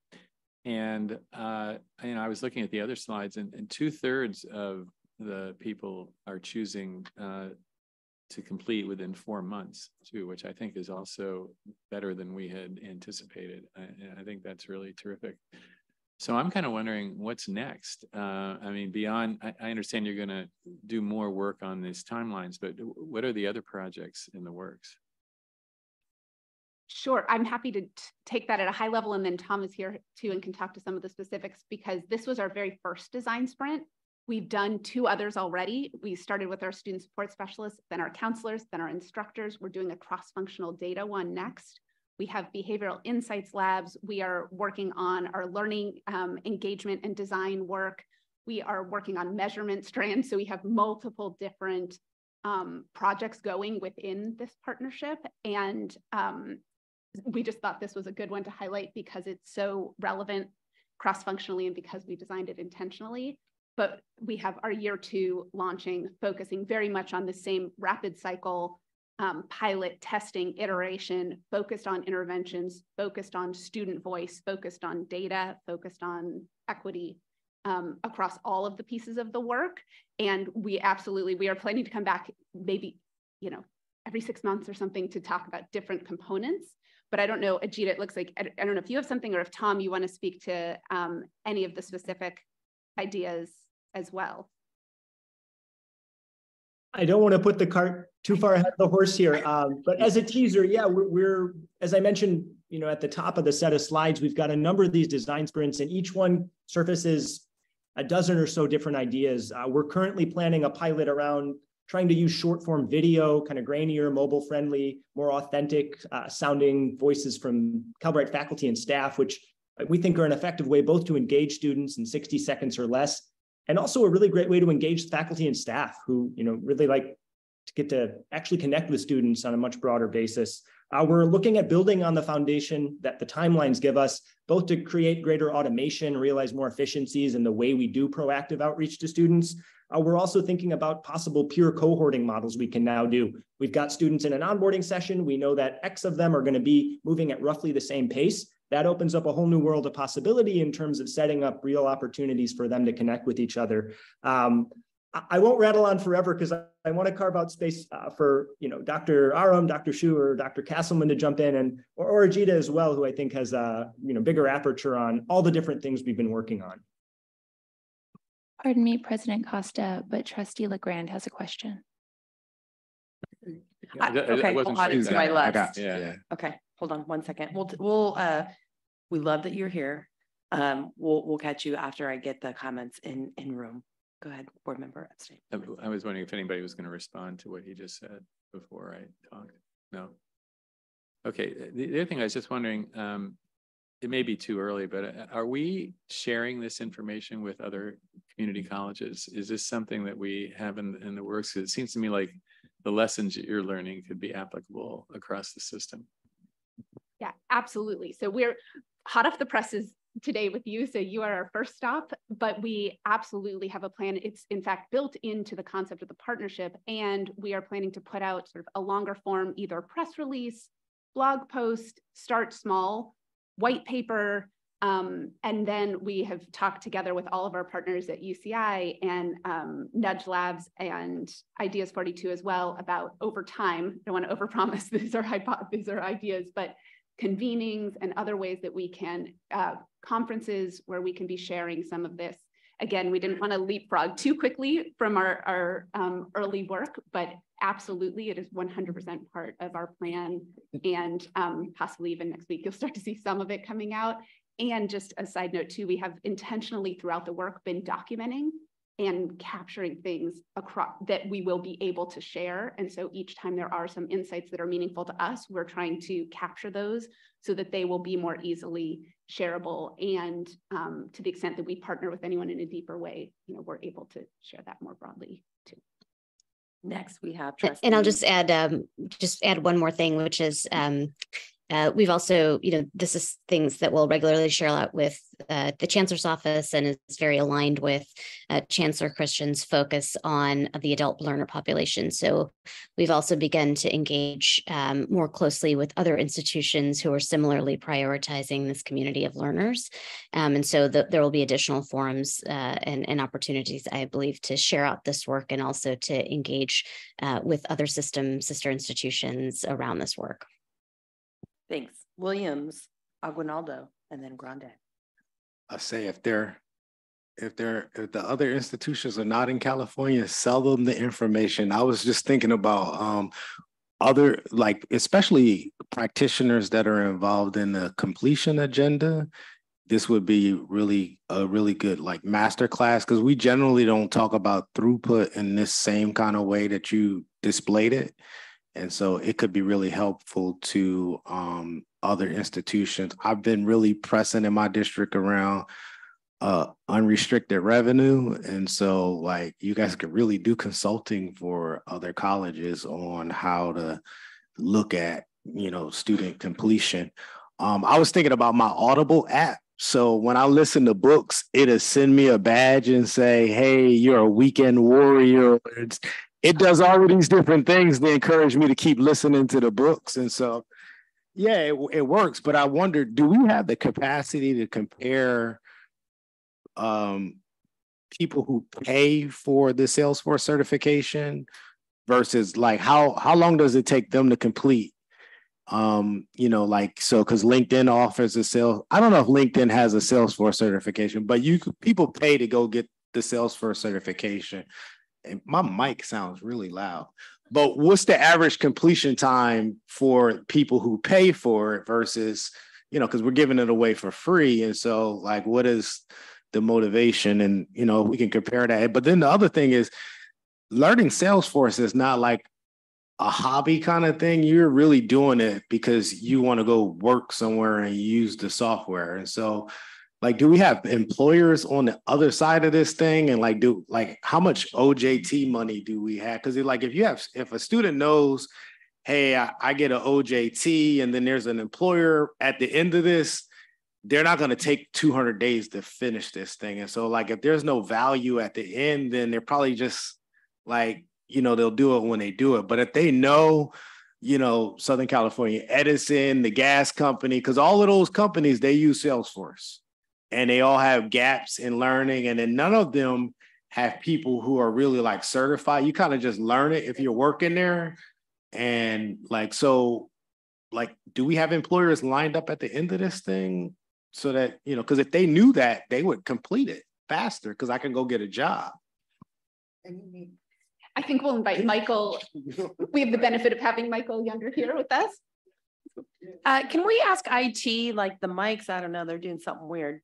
and uh, you know, I was looking at the other slides, and, and two thirds of the people are choosing uh, to complete within four months too, which I think is also better than we had anticipated. I, I think that's really terrific. So I'm kind of wondering what's next. Uh, I mean, beyond, I, I understand you're going to do more work on these timelines, but what are the other projects in the works?
Sure, I'm happy to take that at a high level, and then Tom is here too and can talk to some of the specifics because this was our very first design sprint. We've done two others already. We started with our student support specialists, then our counselors, then our instructors. We're doing a cross-functional data one next. We have behavioral insights labs. We are working on our learning um, engagement and design work. We are working on measurement strands. So we have multiple different um, projects going within this partnership. And um, we just thought this was a good one to highlight because it's so relevant cross-functionally and because we designed it intentionally. But we have our year two launching, focusing very much on the same rapid cycle um, pilot testing iteration focused on interventions, focused on student voice, focused on data, focused on equity um, across all of the pieces of the work. And we absolutely, we are planning to come back maybe, you know, every six months or something to talk about different components. But I don't know, Ajita, it looks like, I don't know if you have something or if Tom, you want to speak to um, any of the specific ideas as well.
I don't want to put the cart too far ahead of the horse here, um, but as a teaser, yeah, we're, we're, as I mentioned, you know, at the top of the set of slides, we've got a number of these design sprints, and each one surfaces a dozen or so different ideas. Uh, we're currently planning a pilot around trying to use short form video, kind of grainier, mobile friendly, more authentic uh, sounding voices from Calbright faculty and staff, which we think are an effective way both to engage students in 60 seconds or less, and also a really great way to engage faculty and staff who, you know, really like to get to actually connect with students on a much broader basis. Uh, we're looking at building on the foundation that the timelines give us, both to create greater automation, realize more efficiencies in the way we do proactive outreach to students. Uh, we're also thinking about possible peer cohorting models we can now do. We've got students in an onboarding session. We know that X of them are going to be moving at roughly the same pace that opens up a whole new world of possibility in terms of setting up real opportunities for them to connect with each other. Um, I won't rattle on forever because I, I, want to carve out space uh, for you know Dr. Arum, Dr. Xu, or Dr. Castleman to jump in, and or, or Ajita as well, who I think has a you know bigger aperture on all the different things we've been working on.
Pardon me, President Costa, but Trustee Le Grande has a question.
I, okay, hold on to my left. Yeah. yeah. Okay, hold on one second. We'll we'll uh, we love that you're here. Um, we'll we'll catch you after I get the comments in in room. Go ahead, board member Epstein.
I was wondering if anybody was going to respond to what he just said before I talked. No. Okay. The, the other thing I was just wondering, um, it may be too early, but uh, are we sharing this information with other community colleges? Is this something that we have in, in the works? It seems to me like the lessons that you're learning could be applicable across the system.
Yeah, absolutely. So we're hot off the presses today with you. So you are our first stop, but we absolutely have a plan. It's in fact built into the concept of the partnership. And we are planning to put out sort of a longer form, either press release, blog post, start small, white paper, um, and then we have talked together with all of our partners at UCI and um, Nudge Labs and Ideas 42 as well about over time. I don't want to overpromise these are these are ideas, but convenings and other ways that we can uh, conferences where we can be sharing some of this. Again, we didn't want to leapfrog too quickly from our, our um, early work, but absolutely it is 100% part of our plan. And um, possibly even next week, you'll start to see some of it coming out. And just a side note too, we have intentionally throughout the work been documenting and capturing things across that we will be able to share. And so each time there are some insights that are meaningful to us, we're trying to capture those so that they will be more easily shareable. And um, to the extent that we partner with anyone in a deeper way, you know, we're able to share that more broadly too.
Next, we have.
And I'll just add, um, just add one more thing, which is um, uh, we've also, you know, this is things that we'll regularly share out with uh, the chancellor's office and is very aligned with uh, Chancellor Christian's focus on the adult learner population. So we've also begun to engage um, more closely with other institutions who are similarly prioritizing this community of learners. Um, and so the, there will be additional forums uh, and, and, opportunities, I believe, to share out this work and also to engage uh, with other system sister institutions around this work.
Thanks. Williams, Aguinaldo, and then Grande.
I say if they're if they're if the other institutions are not in California, sell them the information. I was just thinking about um other like especially practitioners that are involved in the completion agenda this would be really a really good like master class because we generally don't talk about throughput in this same kind of way that you displayed it. And so it could be really helpful to um, other institutions. I've been really pressing in my district around uh, unrestricted revenue. And so like you guys could really do consulting for other colleges on how to look at, you know, student completion. Um, I was thinking about my Audible app. So when I listen to books, it'll send me a badge and say, hey, you're a weekend warrior. It does all of these different things to encourage me to keep listening to the books. And so, yeah, it, it works. But I wonder, do we have the capacity to compare um, people who pay for the Salesforce certification versus like how how long does it take them to complete? Um, you know, like so because LinkedIn offers a sales. I don't know if LinkedIn has a Salesforce certification, but you people pay to go get the Salesforce certification my mic sounds really loud. But what's the average completion time for people who pay for it versus, you know, because we're giving it away for free. And so, like, what is the motivation? And, you know, we can compare that. But then the other thing is learning Salesforce is not like a hobby kind of thing. You're really doing it because you want to go work somewhere and use the software. And so, like do we have employers on the other side of this thing? And like do like how much ojt money do we have? Because like if you have if a student knows hey I, I get an ojt and then there's an employer at the end of this they're not going to take 200 days to finish this thing. And so like if there's no value at the end then they're probably just like you know they'll do it when they do it. But if they know you know southern california edison the gas company because all of those companies they use salesforce and they all have gaps in learning and then none of them have people who are really like certified. You kind of just learn it if you're working there. And like so like do we have employers lined up at the end of this thing so that you know because if they knew that they would complete it faster because i can go get a job.
I think we'll invite michael. We have the benefit of having michael younger here with us.
Uh, can we ask it like the mics? I don't know they're doing something weird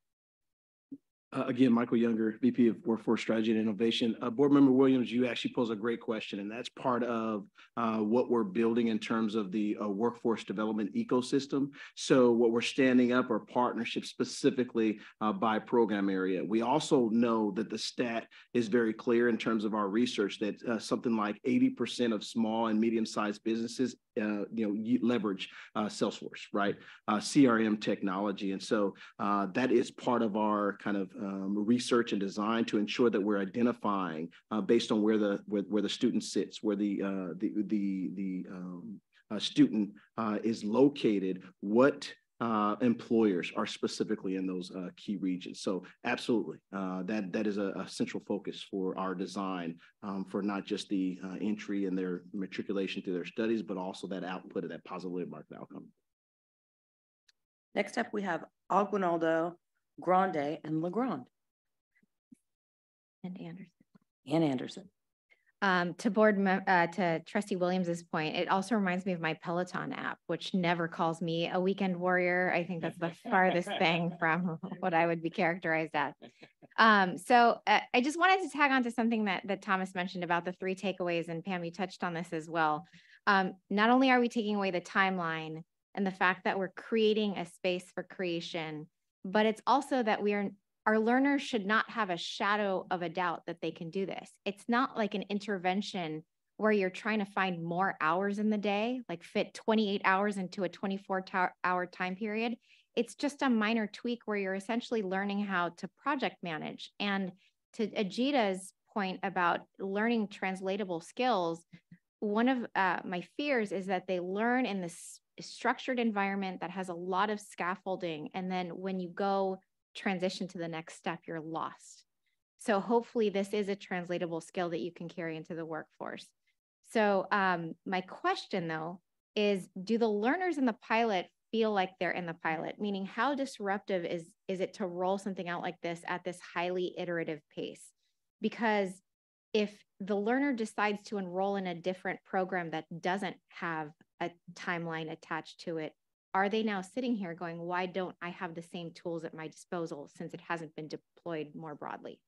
uh, again, Michael Younger, VP of Workforce Strategy and Innovation. Uh, Board Member Williams, you actually pose a great question, and that's part of uh, what we're building in terms of the uh, workforce development ecosystem. So what we're standing up are partnerships specifically uh, by program area. We also know that the stat is very clear in terms of our research that uh, something like 80% of small and medium-sized businesses uh, you know leverage uh, Salesforce, right? Uh, CRM technology, and so uh, that is part of our kind of um, research and design to ensure that we're identifying uh, based on where the where, where the student sits, where the uh, the the the um, student is located, what uh, employers are specifically in those uh, key regions. So absolutely, uh, that that is a, a, central focus for our design um, for not just the uh, entry and their matriculation through their studies, but also that output of that positive market outcome.
Next up, we have Aguinaldo, Grande, and Le Grande.
And Anderson.
And Anderson.
Um, to board uh, to Trustee Williams's point, it also reminds me of my Peloton app, which never calls me a weekend warrior. I think that's the farthest thing from what I would be characterized as. Um, so uh, I just wanted to tag on to something that that Thomas mentioned about the three takeaways, and Pam, you touched on this as well. Um, not only are we taking away the timeline and the fact that we're creating a space for creation, but it's also that we are our learners should not have a shadow of a doubt that they can do this. It's not like an intervention where you're trying to find more hours in the day, like fit 28 hours into a 24 hour time period. It's just a minor tweak where you're essentially learning how to project manage. And to Ajita's point about learning translatable skills, one of uh, my fears is that they learn in this structured environment that has a lot of scaffolding. And then when you go transition to the next step, you're lost. So hopefully this is a translatable skill that you can carry into the workforce. So um, my question though is, do the learners in the pilot feel like they're in the pilot? Meaning how disruptive is, is it to roll something out like this at this highly iterative pace? Because if the learner decides to enroll in a different program that doesn't have a timeline attached to it, are they now sitting here going, why don't I have the same tools at my disposal since it hasn't been deployed more broadly?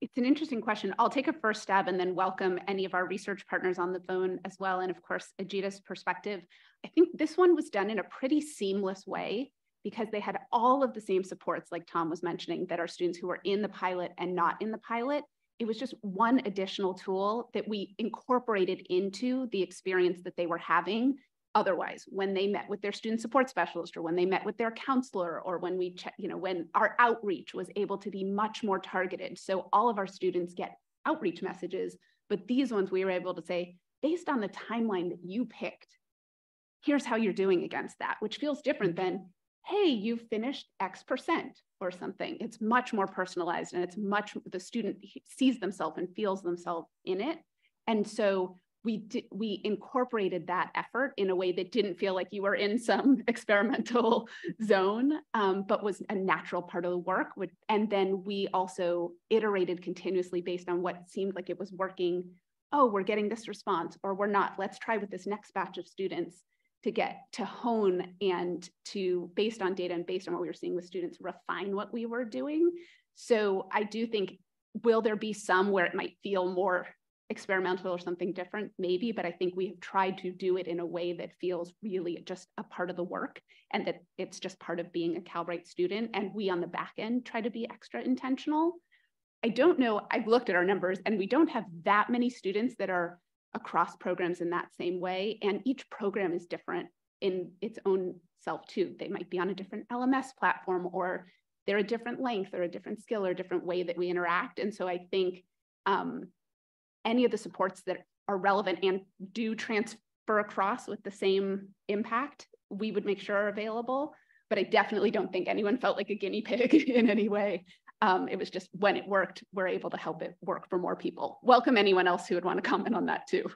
It's an interesting question. I'll take a first stab and then welcome any of our research partners on the phone as well. And of course, Ajita's perspective. I think this one was done in a pretty seamless way because they had all of the same supports like Tom was mentioning that our students who were in the pilot and not in the pilot. It was just one additional tool that we incorporated into the experience that they were having otherwise when they met with their student support specialist or when they met with their counselor or when we check, you know, when our outreach was able to be much more targeted. So all of our students get outreach messages, but these ones we were able to say, based on the timeline that you picked, here's how you're doing against that, which feels different than, hey, you've finished X percent or something. It's much more personalized and it's much, the student sees themselves and feels themselves in it. And so we we incorporated that effort in a way that didn't feel like you were in some experimental zone, um, but was a natural part of the work. and then we also iterated continuously based on what seemed like it was working. Oh, we're getting this response, or we're not. Let's try with this next batch of students to get to hone and to, based on data and based on what we were seeing with students, refine what we were doing. So I do think, will there be some where it might feel more experimental or something different, maybe, but I think we have tried to do it in a way that feels really just a part of the work and that it's just part of being a Calbright student. And we on the back end try to be extra intentional. I don't know, I've looked at our numbers and we don't have that many students that are across programs in that same way. And each program is different in its own self too. They might be on a different LMS platform or they're a different length or a different skill or a different way that we interact. And so I think um, any of the supports that are relevant and do transfer across with the same impact, we would make sure are available. But I definitely don't think anyone felt like a guinea pig in any way. Um, it was just when it worked, we're able to help it work for more people. Welcome anyone else who would want to comment on that too.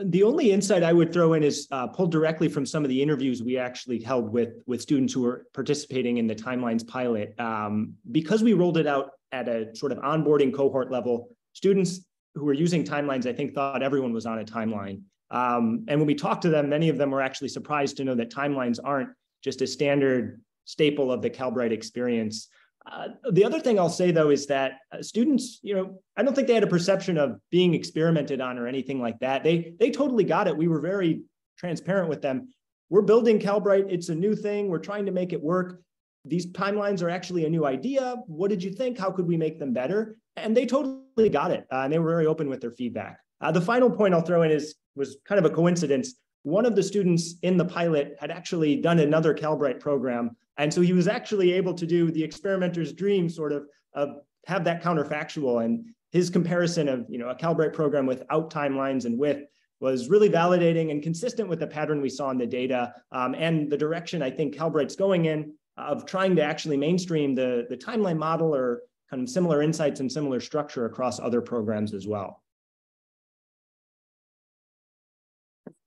The only insight I would throw in is uh, pulled directly from some of the interviews we actually held with, with students who were participating in the Timelines pilot. Um, because we rolled it out at a sort of onboarding cohort level, students who were using timelines, I think, thought everyone was on a timeline. Um, and when we talked to them, many of them were actually surprised to know that timelines aren't just a standard staple of the Calbright experience. Uh, the other thing I'll say though is that uh, students, you know, I don't think they had a perception of being experimented on or anything like that. They they totally got it. We were very transparent with them. We're building Calbright. It's a new thing. We're trying to make it work. These timelines are actually a new idea. What did you think? How could we make them better? And they totally got it. Uh, and they were very open with their feedback. Uh, the final point I'll throw in is was kind of a coincidence. One of the students in the pilot had actually done another Calbright program. And so he was actually able to do the experimenter's dream sort of, of have that counterfactual. And his comparison of you know a Calbright program without timelines and with was really validating and consistent with the pattern we saw in the data um, and the direction I think Calbright's going in of trying to actually mainstream the, the timeline model or kind of similar insights and similar structure across other programs as well.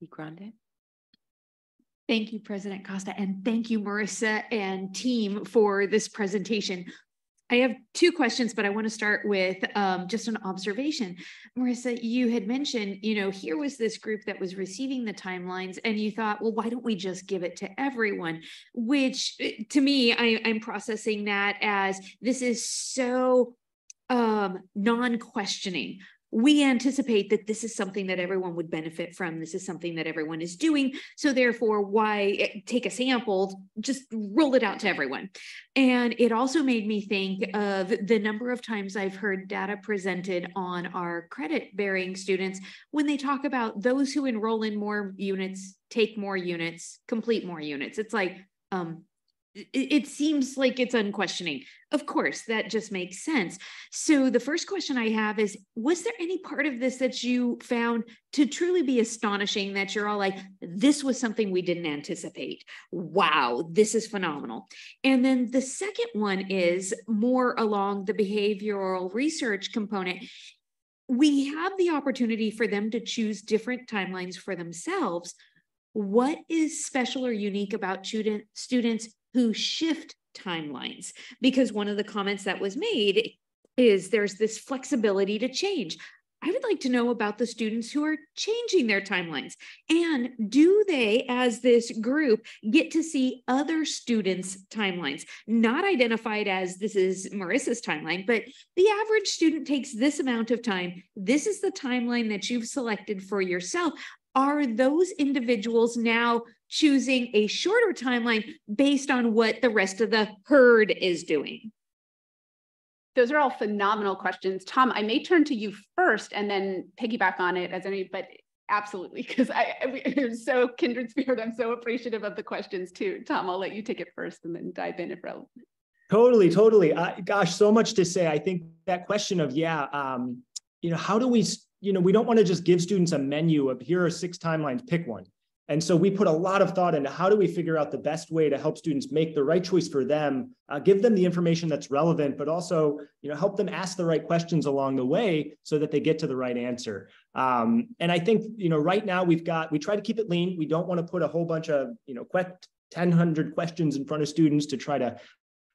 Grande.
Thank you, President Costa, and thank you, Marissa and team for this presentation. I have two questions, but I want to start with um, just an observation. Marissa, you had mentioned, you know, here was this group that was receiving the timelines, and you thought, well, why don't we just give it to everyone? Which eh, to me, I, I'm processing that as this is so um, non questioning we anticipate that this is something that everyone would benefit from. This is something that everyone is doing. So therefore, why eh, take a sample, just roll it out to everyone. And it also made me think of the number of times I've heard data presented on our credit bearing students when they talk about those who enroll in more units, take more units, complete more units. It's like, um, it, seems like it's unquestioning. Of course, that just makes sense. So, the first question I have is Was there any part of this that you found to truly be astonishing that you're all like, this was something we didn't anticipate? Wow, this is phenomenal. And then the second one is more along the behavioral research component. We have the opportunity for them to choose different timelines for themselves. What is special or unique about student, students who shift timelines because one of the comments that was made is there's this flexibility to change. I would like to know about the students who are changing their timelines. And do they, as this group, get to see other students' timelines? Not identified as this is Marissa's timeline, but the average student takes this amount of time. This is the timeline that you've selected for yourself. Are those individuals now choosing a shorter timeline based on what the rest of the herd is doing?
Those are all phenomenal questions. Tom, I may turn to you first and then piggyback on it as any, but absolutely, because I, am so kindred spirit. I'm so appreciative of the questions too. Tom, I'll let you take it first and then dive in if relevant.
Totally, totally. Uh, gosh, so much to say. I think that question of, yeah, um, you know, how do we, you know, we don't want to just give students a menu of here are six timelines, pick one. And so we put a lot of thought into how do we figure out the best way to help students make the right choice for them, uh, give them the information that's relevant, but also you know help them ask the right questions along the way so that they get to the right answer. Um, and I think you know right now we've got we try to keep it lean. We don't want to put a whole bunch of you know 1,000 questions in front of students to try to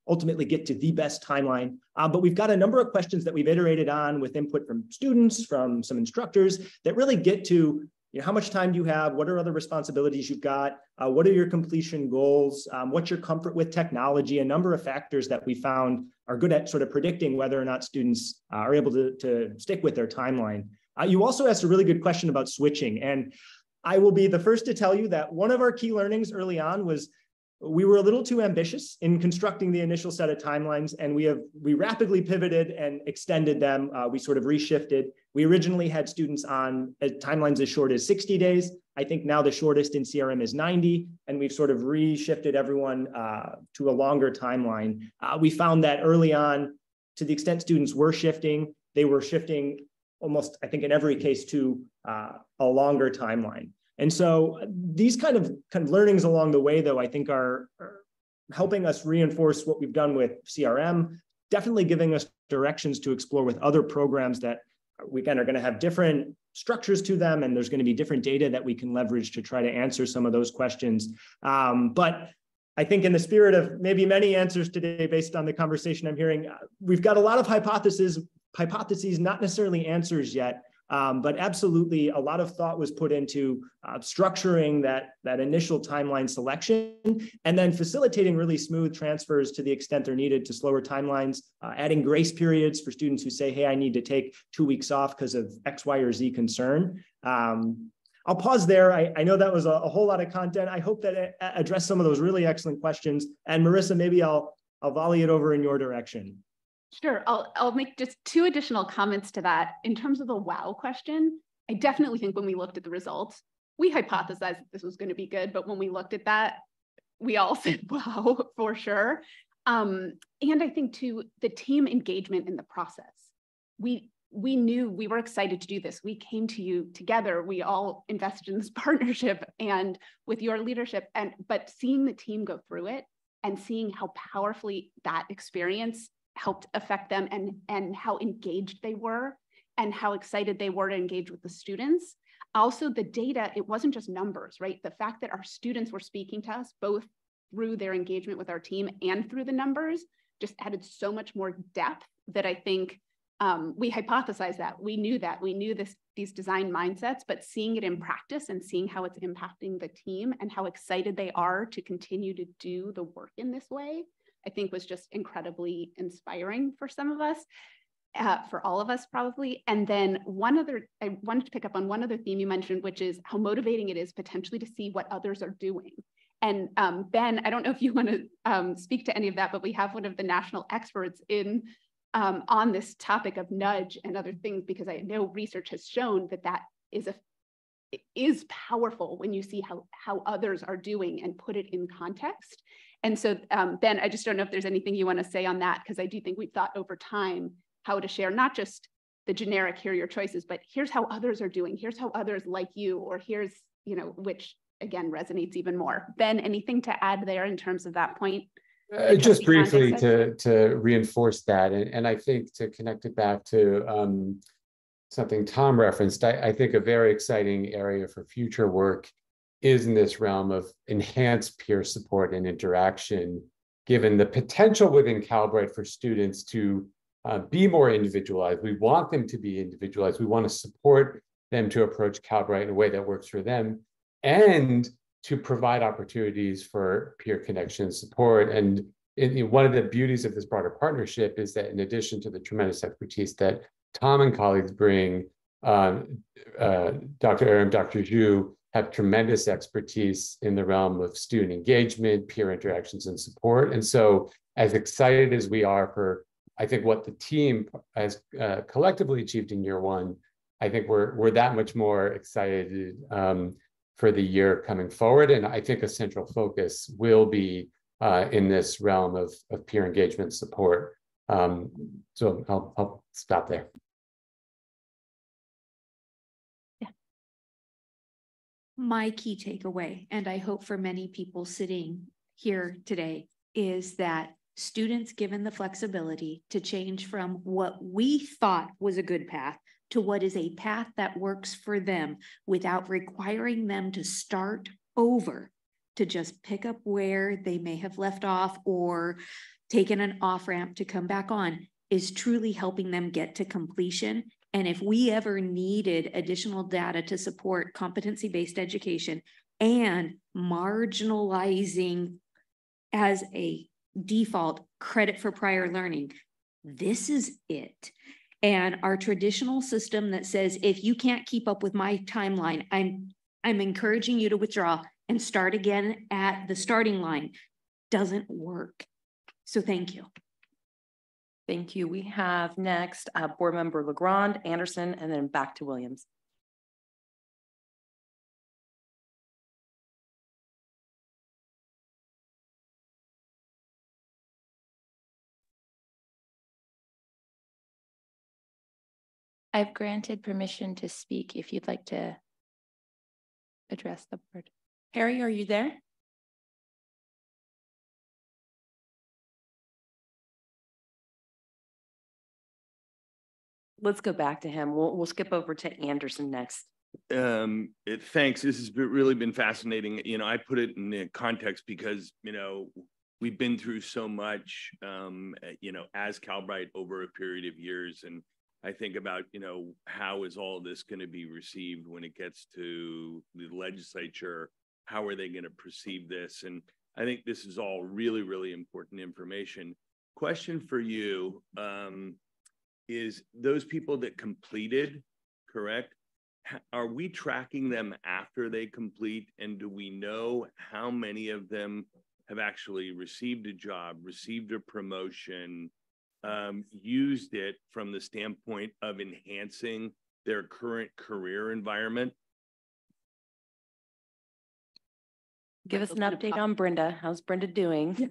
ultimately get to the best timeline. Uh, but we've got a number of questions that we've iterated on with input from students, from some instructors that really get to you know, how much time do you have? What are other responsibilities you've got? Uh, what are your completion goals? Um, what's your comfort with technology? A number of factors that we found are good at sort of predicting whether or not students uh, are able to, to stick with their timeline. Uh, you also asked a really good question about switching. And I will be the first to tell you that one of our key learnings early on was we were a little too ambitious in constructing the initial set of timelines and we have we rapidly pivoted and extended them uh, we sort of reshifted we originally had students on uh, timelines as short as 60 days. I think now the shortest in crm is 90 and we've sort of reshifted everyone uh, to a longer timeline. Uh, we found that early on to the extent students were shifting they were shifting almost i think in every case to uh, a longer timeline. And so these kind of kind of learnings along the way, though, I think are, are helping us reinforce what we've done with CRM, definitely giving us directions to explore with other programs that again are going to have different structures to them, and there's going to be different data that we can leverage to try to answer some of those questions. Um, but I think in the spirit of maybe many answers today, based on the conversation I'm hearing, uh, we've got a lot of hypotheses, hypotheses, not necessarily answers yet. Um, but absolutely, a lot of thought was put into uh, structuring that, that initial timeline selection and then facilitating really smooth transfers to the extent they're needed to slower timelines, uh, adding grace periods for students who say, hey, I need to take two weeks off because of X, Y, or Z concern. Um, I'll pause there. I, I know that was a, a, whole lot of content. I hope that it addressed some of those really excellent questions. And Marissa, maybe I'll, I'll volley it over in your direction.
Sure, I'll, I'll make just two additional comments to that. In terms of the wow question, I definitely think when we looked at the results, we hypothesized that this was going to be good, but when we looked at that, we all said wow for sure. Um, and I think too, the team engagement in the process. We we knew we were excited to do this. We came to you together. We all invested in this partnership and with your leadership. And but seeing the team go through it and seeing how powerfully that experience helped affect them and, and how engaged they were and how excited they were to engage with the students. Also, the data, it wasn't just numbers, right? The fact that our students were speaking to us both through their engagement with our team and through the numbers just added so much more depth that I think um, we hypothesized that we knew that we knew this these design mindsets, but seeing it in practice and seeing how it's impacting the team and how excited they are to continue to do the work in this way I think was just incredibly inspiring for some of us. Uh, for all of us probably. And then one other, I wanted to pick up on one other theme you mentioned, which is how motivating it is potentially to see what others are doing. And um, Ben, I don't know if you want to um, speak to any of that, but we have one of the national experts in um, on this topic of nudge and other things, because I know research has shown that that is a is powerful when you see how how others are doing and put it in context. And so, um, Ben, I just don't know if there's anything you want to say on that, because I do think we've thought over time how to share not just the generic, here are your choices, but here's how others are doing, here's how others like you, or here's, you know, which again resonates even more. Ben, anything to add there in terms of that point?
Uh, just briefly to, to reinforce that, and, and I think to connect it back to um, something Tom referenced, I, I think a very exciting area for future work is in this realm of enhanced peer support and interaction, given the potential within Calbright for students to uh, be more individualized. We want them to be individualized. We want to support them to approach Calbright in a way that works for them and to provide opportunities for peer connection support. And it, one of the beauties of this broader partnership is that in addition to the tremendous expertise that Tom and colleagues bring, um, uh, Dr. Arum, Dr. Xu have tremendous expertise in the realm of student engagement, peer interactions, and support. And so, as excited as we are for, I think, what the team has uh, collectively achieved in year one, I think we're we're that much more excited um, for the year coming forward. And I think a central focus will be uh, in this realm of, of peer engagement support. Um, so I'll, I'll stop there.
My key takeaway, and I hope for many people sitting here today, is that students given the flexibility to change from what we thought was a good path to what is a path that works for them without requiring them to start over to just pick up where they may have left off or taken an off ramp to come back on is truly helping them get to completion. And if we ever needed additional data to support competency based education and marginalizing as a default credit for prior learning, this is it. And our traditional system that says if you can't keep up with my timeline, I'm I'm encouraging you to withdraw and start again at the starting line doesn't work. So thank you.
Thank you. We have next uh, board member Le Grande, Anderson, and then back to Williams.
I've granted permission to speak if you'd like to address the board. Harry, are you there?
Let's go back to him. We'll, we'll skip over to Anderson next.
Um, it, thanks. This has been, really been fascinating. You know, I put it in the context because, you know, we've been through so much, um, you know, as Calbright over a period of years. And I think about, you know, how is all this going to be received when it gets to the legislature? How are they going to perceive this? And I think this is all really, really important information. Question for you um, is those people that completed, correct? Are we tracking them after they complete? And do we know how many of them have actually received a job, received a promotion, um, used it from the standpoint of enhancing their current career environment?
Give us an update on Brenda. How's Brenda doing?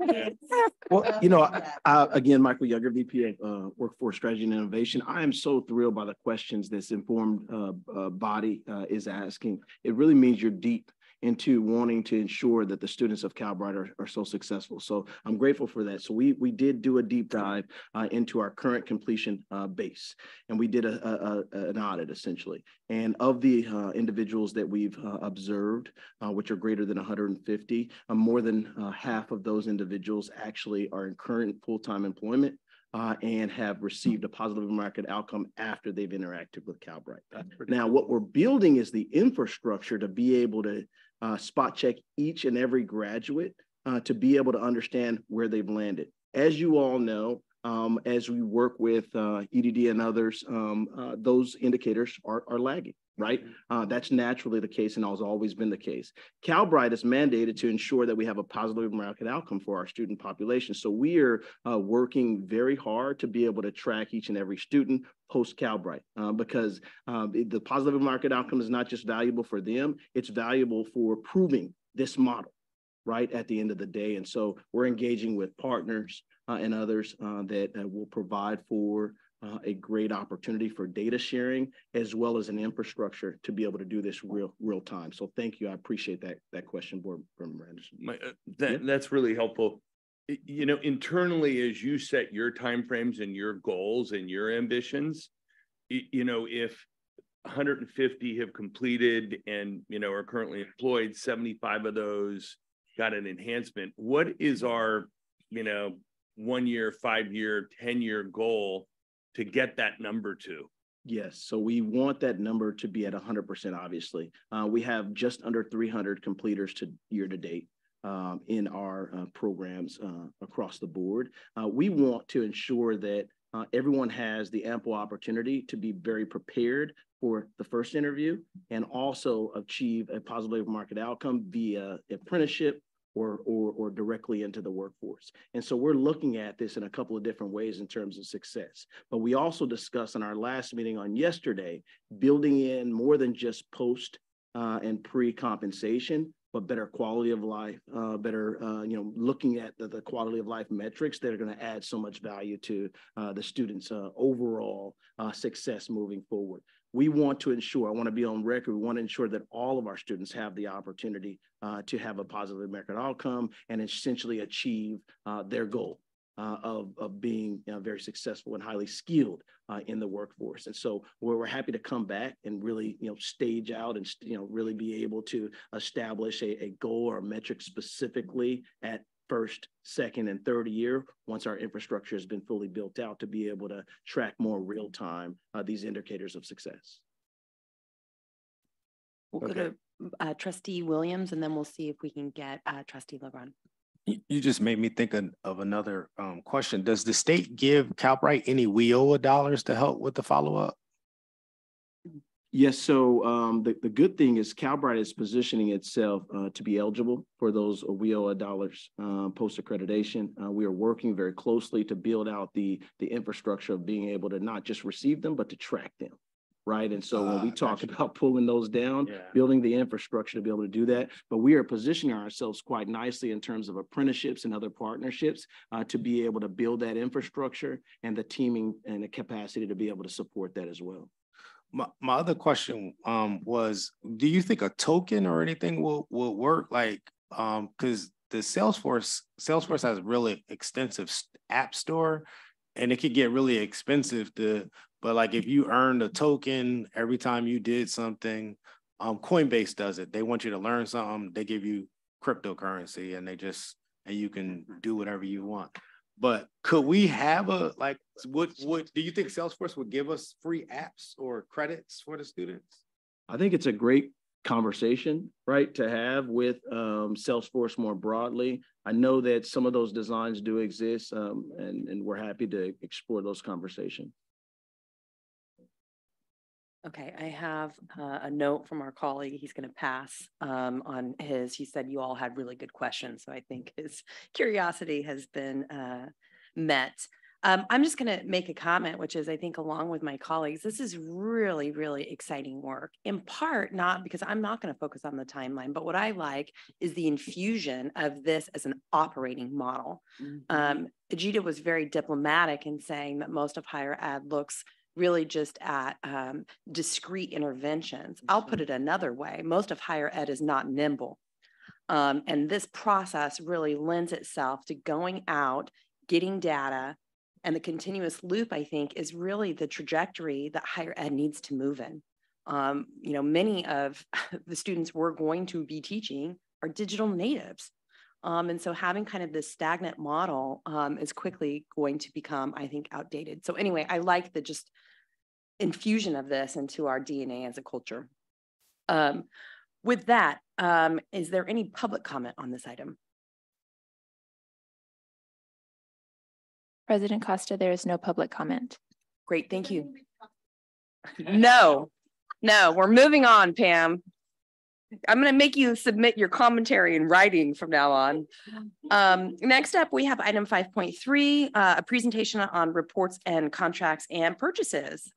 well, you know, I, again, Michael Younger, VP of uh, Workforce Strategy and Innovation. I am so thrilled by the questions this informed uh, uh, body uh, is asking. It really means you're deep into wanting to ensure that the students of Calbright are, are so successful. So I'm grateful for that. So we we did do a deep dive uh, into our current completion uh, base, and we did a, a, a, an audit essentially. And of the uh, individuals that we've uh, observed, uh, which are greater than 150, uh, more than half of those individuals actually are in current full-time employment. Uh, and have received a positive market outcome after they've interacted with Calbright. Now, what we're building is the infrastructure to be able to uh, spot check each and every graduate uh, to be able to understand where they've landed. As you all know, um, as we work with uh, EDD and others, um, uh, those indicators are, are lagging, right? Uh, that's naturally the case and has always been the case. Calbright is mandated to ensure that we have a positive market outcome for our student population. So we are uh, working very hard to be able to track each and every student post Calbright uh, because um, the positive market outcome is not just valuable for them, it's valuable for proving this model right at the end of the day. And so we're engaging with partners uh, and others uh, that uh, will provide for uh, a great opportunity for data sharing as well as an infrastructure to be able to do this real real time. So thank you. I appreciate that that question, Board Member Anderson.
My, uh, that, yeah. That's really helpful. You know, internally, as you set your timeframes and your goals and your ambitions, you know, if 150 have completed and you know are currently employed, 75 of those got an enhancement. What is our, you know, one year, five year, 10 year goal to get that number to?
Yes, so we want that number to be at 100%, obviously. Uh, we have just under 300 completers to year to date um, in our uh, programs uh, across the board. Uh, we want to ensure that uh, everyone has the ample opportunity to be very prepared for the first interview and also achieve a positive market outcome via apprenticeship or, or, or directly into the workforce. And so we're looking at this in a couple of different ways in terms of success. But we also discussed in our last meeting on yesterday, building in more than just post uh, and pre-compensation, but better quality of life, uh, better, uh, you know, looking at the, the, quality of life metrics that are going to add so much value to uh, the students' uh, overall uh, success moving forward we want to ensure, I want to be on record, we want to ensure that all of our students have the opportunity uh, to have a positive American outcome and essentially achieve uh, their goal. Uh, of, of being you know, very successful and highly skilled uh, in the workforce. And so we're, we're happy to come back and really, you know, stage out and, you know, really be able to establish a, a goal or a metric specifically at first, second, and third year once our infrastructure has been fully built out to be able to track more real time uh, these indicators of success.
We'll okay. go to uh, Trustee Williams and then we'll see if we can get uh, Trustee Le Grande.
You just made me think of, of another um, question. Does the state give Calbright any WIOA dollars to help with the follow up?
Yes, so um, the, the good thing is Calbright is positioning itself uh, to be eligible for those WIOA dollars uh, post accreditation. Uh, we are working very closely to build out the, the infrastructure of being able to not just receive them, but to track them. Right. And so when we ah, talk about pulling those down, yeah. building the infrastructure to be able to do that, but we are positioning ourselves quite nicely in terms of apprenticeships and other partnerships uh, to be able to build that infrastructure and the teaming and the capacity to be able to support that as well
my, my other question um, was do you think a token or anything will will work? Like um because the salesforce salesforce has a really extensive app store and it could get really expensive to but like if you earned a token every time you did something um coinbase does it. They want you to learn something they give you cryptocurrency and they just and you can do whatever you want but could we have a like would would do you think Salesforce would give us free apps or credits for the students?
I think it's a great conversation, right, to have with um, Salesforce more broadly. I know that some of those designs do exist, um, and, and we're happy to explore those conversations.
Okay, I have uh, a note from our colleague. He's going to pass um, on his. He said you all had really good questions, so I think his curiosity has been uh, met. Um, I'm just going to make a comment, which is I think, along with my colleagues, this is really, really exciting work. In part, not because I'm not going to focus on the timeline, but what I like is the infusion of this as an operating model. Mm-hmm. Um, Ajita was very diplomatic in saying that most of higher ed looks really just at um, discrete interventions. I'll put it another way. Most of higher ed is not nimble. Um, and this process really lends itself to going out, getting data, and the continuous loop, I think, is really the trajectory that higher ed needs to move in. Um, you know, many of the students we're going to be teaching are digital natives. Um, and so having kind of this stagnant model um, is quickly going to become, I think, outdated. So anyway, I like the just infusion of this into our DNA as a culture. Um, with that, um, is there any public comment on this item?
President Costa, there is no public comment.
Great, thank you. No, no, we're moving on, Pam. I'm going to make you submit your commentary in writing from now on. Um, next up, we have item 5.3, uh, a presentation on reports and contracts and purchases.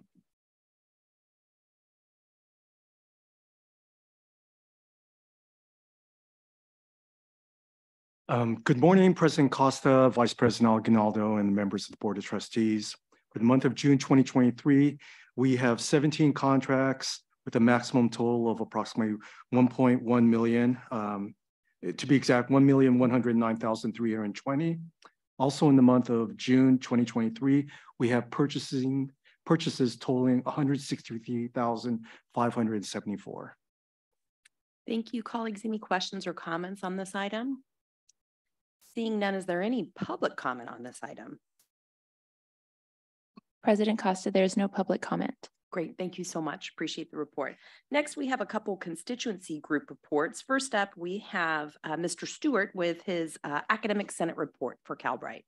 Um, good morning, President Costa, Vice President Aguinaldo, and members of the Board of Trustees. For the month of June 2023, we have 17 contracts with a maximum total of approximately 1.1 million. Um, to be exact, 1,109,320. Also in the month of June 2023, we have purchasing purchases totaling 163,574.
Thank you, colleagues. Any questions or comments on this item? Seeing none, is there any public comment on this item?
President Costa, there is no public comment.
Great, thank you so much. Appreciate the report. Next, we have a couple constituency group reports. First up, we have uh, Mr. Stewart with his uh, Academic Senate report for Calbright.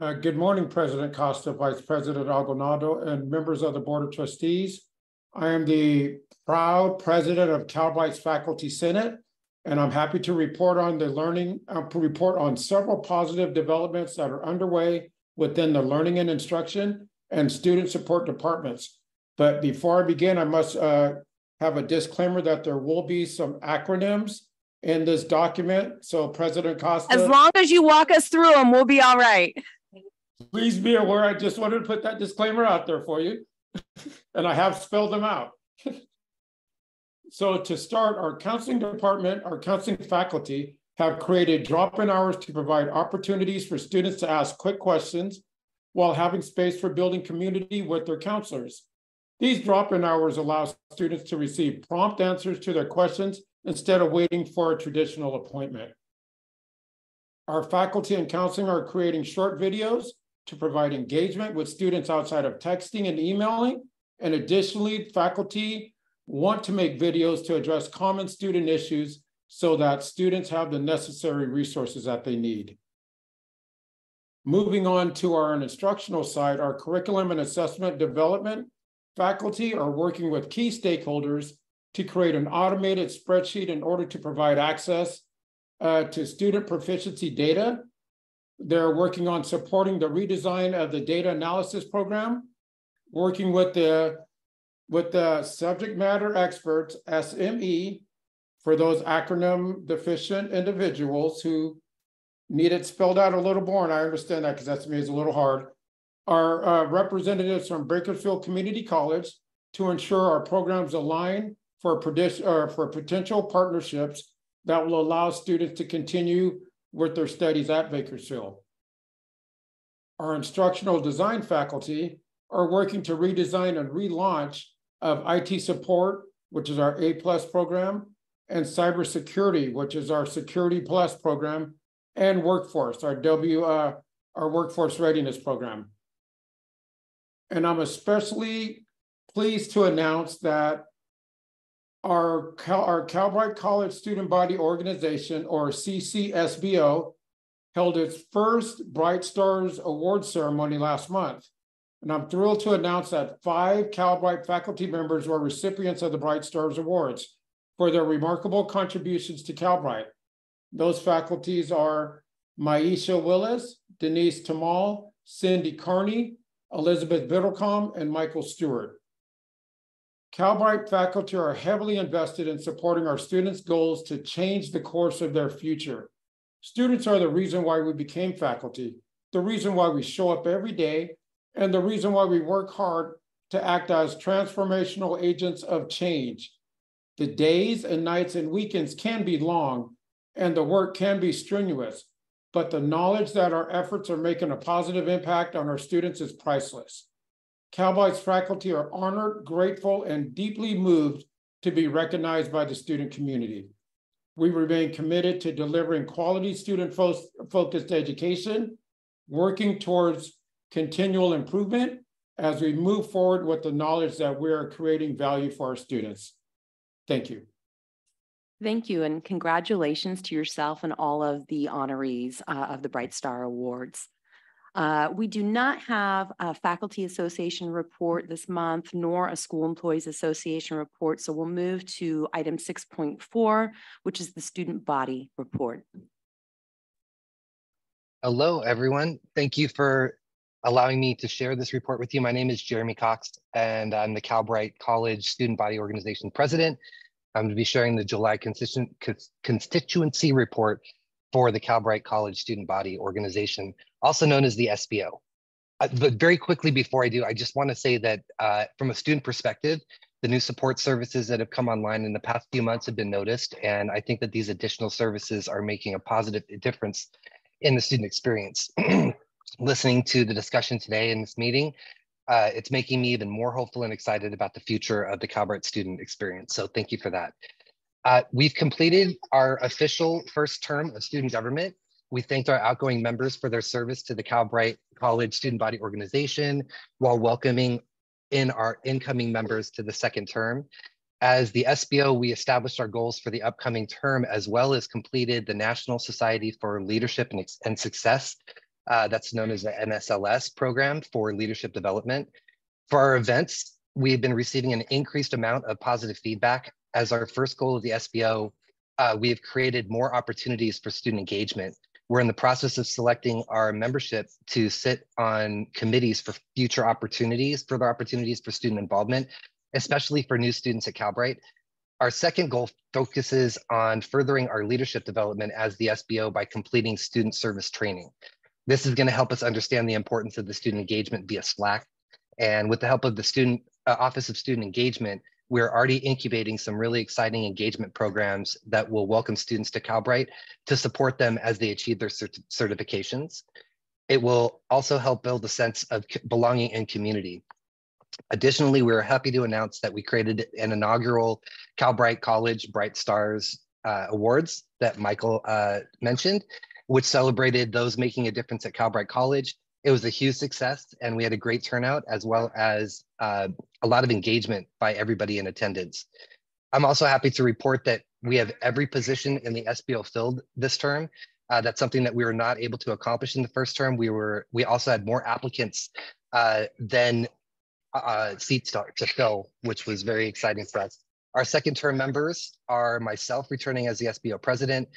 Uh, good morning, President Costa, Vice President Aguinaldo, and members of the Board of Trustees. I am the proud president of Calbright's Faculty Senate, and I'm happy to report on the learning, uh, report on several positive developments that are underway within the learning and instruction and student support departments. But before I begin, I must uh, have a disclaimer that there will be some acronyms in this document. So President Costa.
As long as you walk us through them, we'll be all right.
Please be aware, I just wanted to put that disclaimer out there for you. and I have spelled them out. so to start, our counseling department, our counseling faculty have created drop-in hours to provide opportunities for students to ask quick questions while having space for building community with their counselors. These drop-in hours allow students to receive prompt answers to their questions instead of waiting for a traditional appointment. Our faculty and counseling are creating short videos to provide engagement with students outside of texting and emailing. And additionally, faculty want to make videos to address common student issues so that students have the necessary resources that they need. Moving on to our instructional side, our curriculum and assessment development faculty are working with key stakeholders to create an automated spreadsheet in order to provide access uh, to student proficiency data. They're working on supporting the redesign of the data analysis program, working with the with the subject matter experts, SME, for those acronym deficient individuals who need it spelled out a little more, and I understand that because that to me is a little hard. Our uh, representatives from Bakersfield Community College to ensure our programs align for, for potential partnerships that will allow students to continue with their studies at Bakersfield. Our instructional design faculty are working to redesign and relaunch of IT support, which is our A plus program, and cybersecurity, which is our Security Plus program, and workforce, our W, uh, our workforce readiness program. And I'm especially pleased to announce that our, our Calbright College Student Body Organization, or CCSBO, held its first Bright Stars Award ceremony last month. And I'm thrilled to announce that five Calbright faculty members were recipients of the Bright Stars Awards for their remarkable contributions to Calbright. Those faculties are Maisha Willis, Denise Tamal, Cindy Carney, Elizabeth Biddlecom, and Michael Stewart. Calbright faculty are heavily invested in supporting our students' goals to change the course of their future. Students are the reason why we became faculty, the reason why we show up every day, and the reason why we work hard to act as transformational agents of change. The days and nights and weekends can be long, and the work can be strenuous, but the knowledge that our efforts are making a positive impact on our students is priceless. Calbright's faculty are honored, grateful, and deeply moved to be recognized by the student community. We remain committed to delivering quality student fo focused education, working towards continual improvement as we move forward with the knowledge that we are creating value for our students. Thank you.
Thank you, and congratulations to yourself and all of the honorees uh, of the Bright Star Awards. Uh, we do not have a Faculty Association report this month, nor a School Employees Association report, so we'll move to item 6.4, which is the Student Body Report.
Hello, everyone. Thank you for allowing me to share this report with you. My name is Jeremy Cox, and I'm the Calbright College Student Body Organization President I'm going to be sharing the July constituency report for the Calbright College Student Body Organization, also known as the SBO. Uh, but very quickly before I do, I just want to say that uh, from a student perspective, the new support services that have come online in the past few months have been noticed. And I think that these additional services are making a positive difference in the student experience. Listening to the discussion today in this meeting, uh, it's making me even more hopeful and excited about the future of the Calbright student experience. So thank you for that. Uh, we've completed our official first term of student government. We thanked our outgoing members for their service to the Calbright College Student Body Organization while welcoming in our incoming members to the second term. As the SBO, we established our goals for the upcoming term as well as completed the National Society for Leadership and, and Success, uh, that's known as the NSLS program for leadership development. For our events, we've been receiving an increased amount of positive feedback. As our first goal of the SBO, uh, we have created more opportunities for student engagement. We're in the process of selecting our membership to sit on committees for future opportunities, further opportunities for student involvement, especially for new students at Calbright. Our second goal focuses on furthering our leadership development as the SBO by completing student service training. This is going to help us understand the importance of the student engagement via Slack. And with the help of the student uh, Office of Student Engagement, we're already incubating some really exciting engagement programs that will welcome students to Calbright to support them as they achieve their cert certifications. It will also help build a sense of belonging and community. Additionally, we're happy to announce that we created an inaugural Calbright College Bright Stars uh, Awards that Michael uh, mentioned, which celebrated those making a difference at Calbright College. It was a huge success and we had a great turnout as well as uh, a lot of engagement by everybody in attendance. I'm also happy to report that we have every position in the SBO filled this term. Uh, that's something that we were not able to accomplish in the first term. We were we also had more applicants uh, than uh, seats to, to fill, which was very exciting for us. Our second term members are myself returning as the SBO president,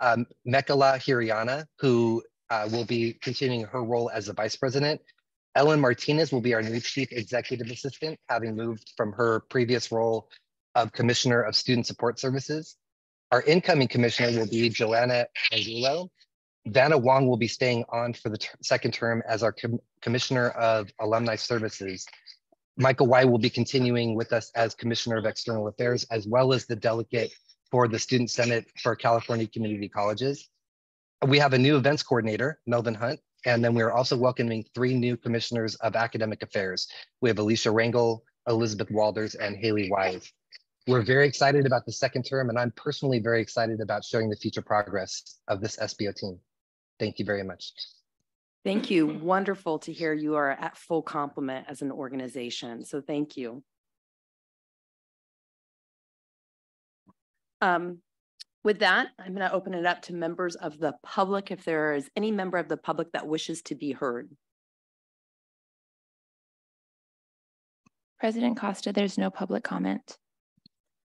um, Mekala Hiriana, who uh, will be continuing her role as the vice president. Ellen Martinez will be our new chief executive assistant, having moved from her previous role of commissioner of student support services. Our incoming commissioner will be Joanna Angulo. Vanna Wong will be staying on for the ter second term as our com commissioner of alumni services. Michael White will be continuing with us as commissioner of external affairs, as well as the delegate for the Student Senate for California Community Colleges. We have a new events coordinator, Melvin Hunt, and then we're also welcoming three new commissioners of academic affairs. We have Alicia Rangel, Elizabeth Walders, and Haley Wise. We're very excited about the second term, and I'm personally very excited about showing the future progress of this SBO team. Thank you very much.
Thank you. Wonderful to hear you are at full complement as an organization. So thank you. Um, with that, I'm going to open it up to members of the public if there is any member of the public that wishes to be heard.
President Costa, there's no public comment.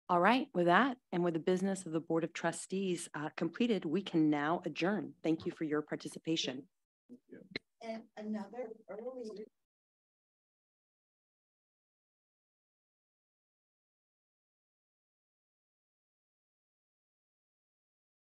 All right, with that and with the business of the Board of Trustees uh, completed, we can now adjourn. Thank you for your participation.
And another early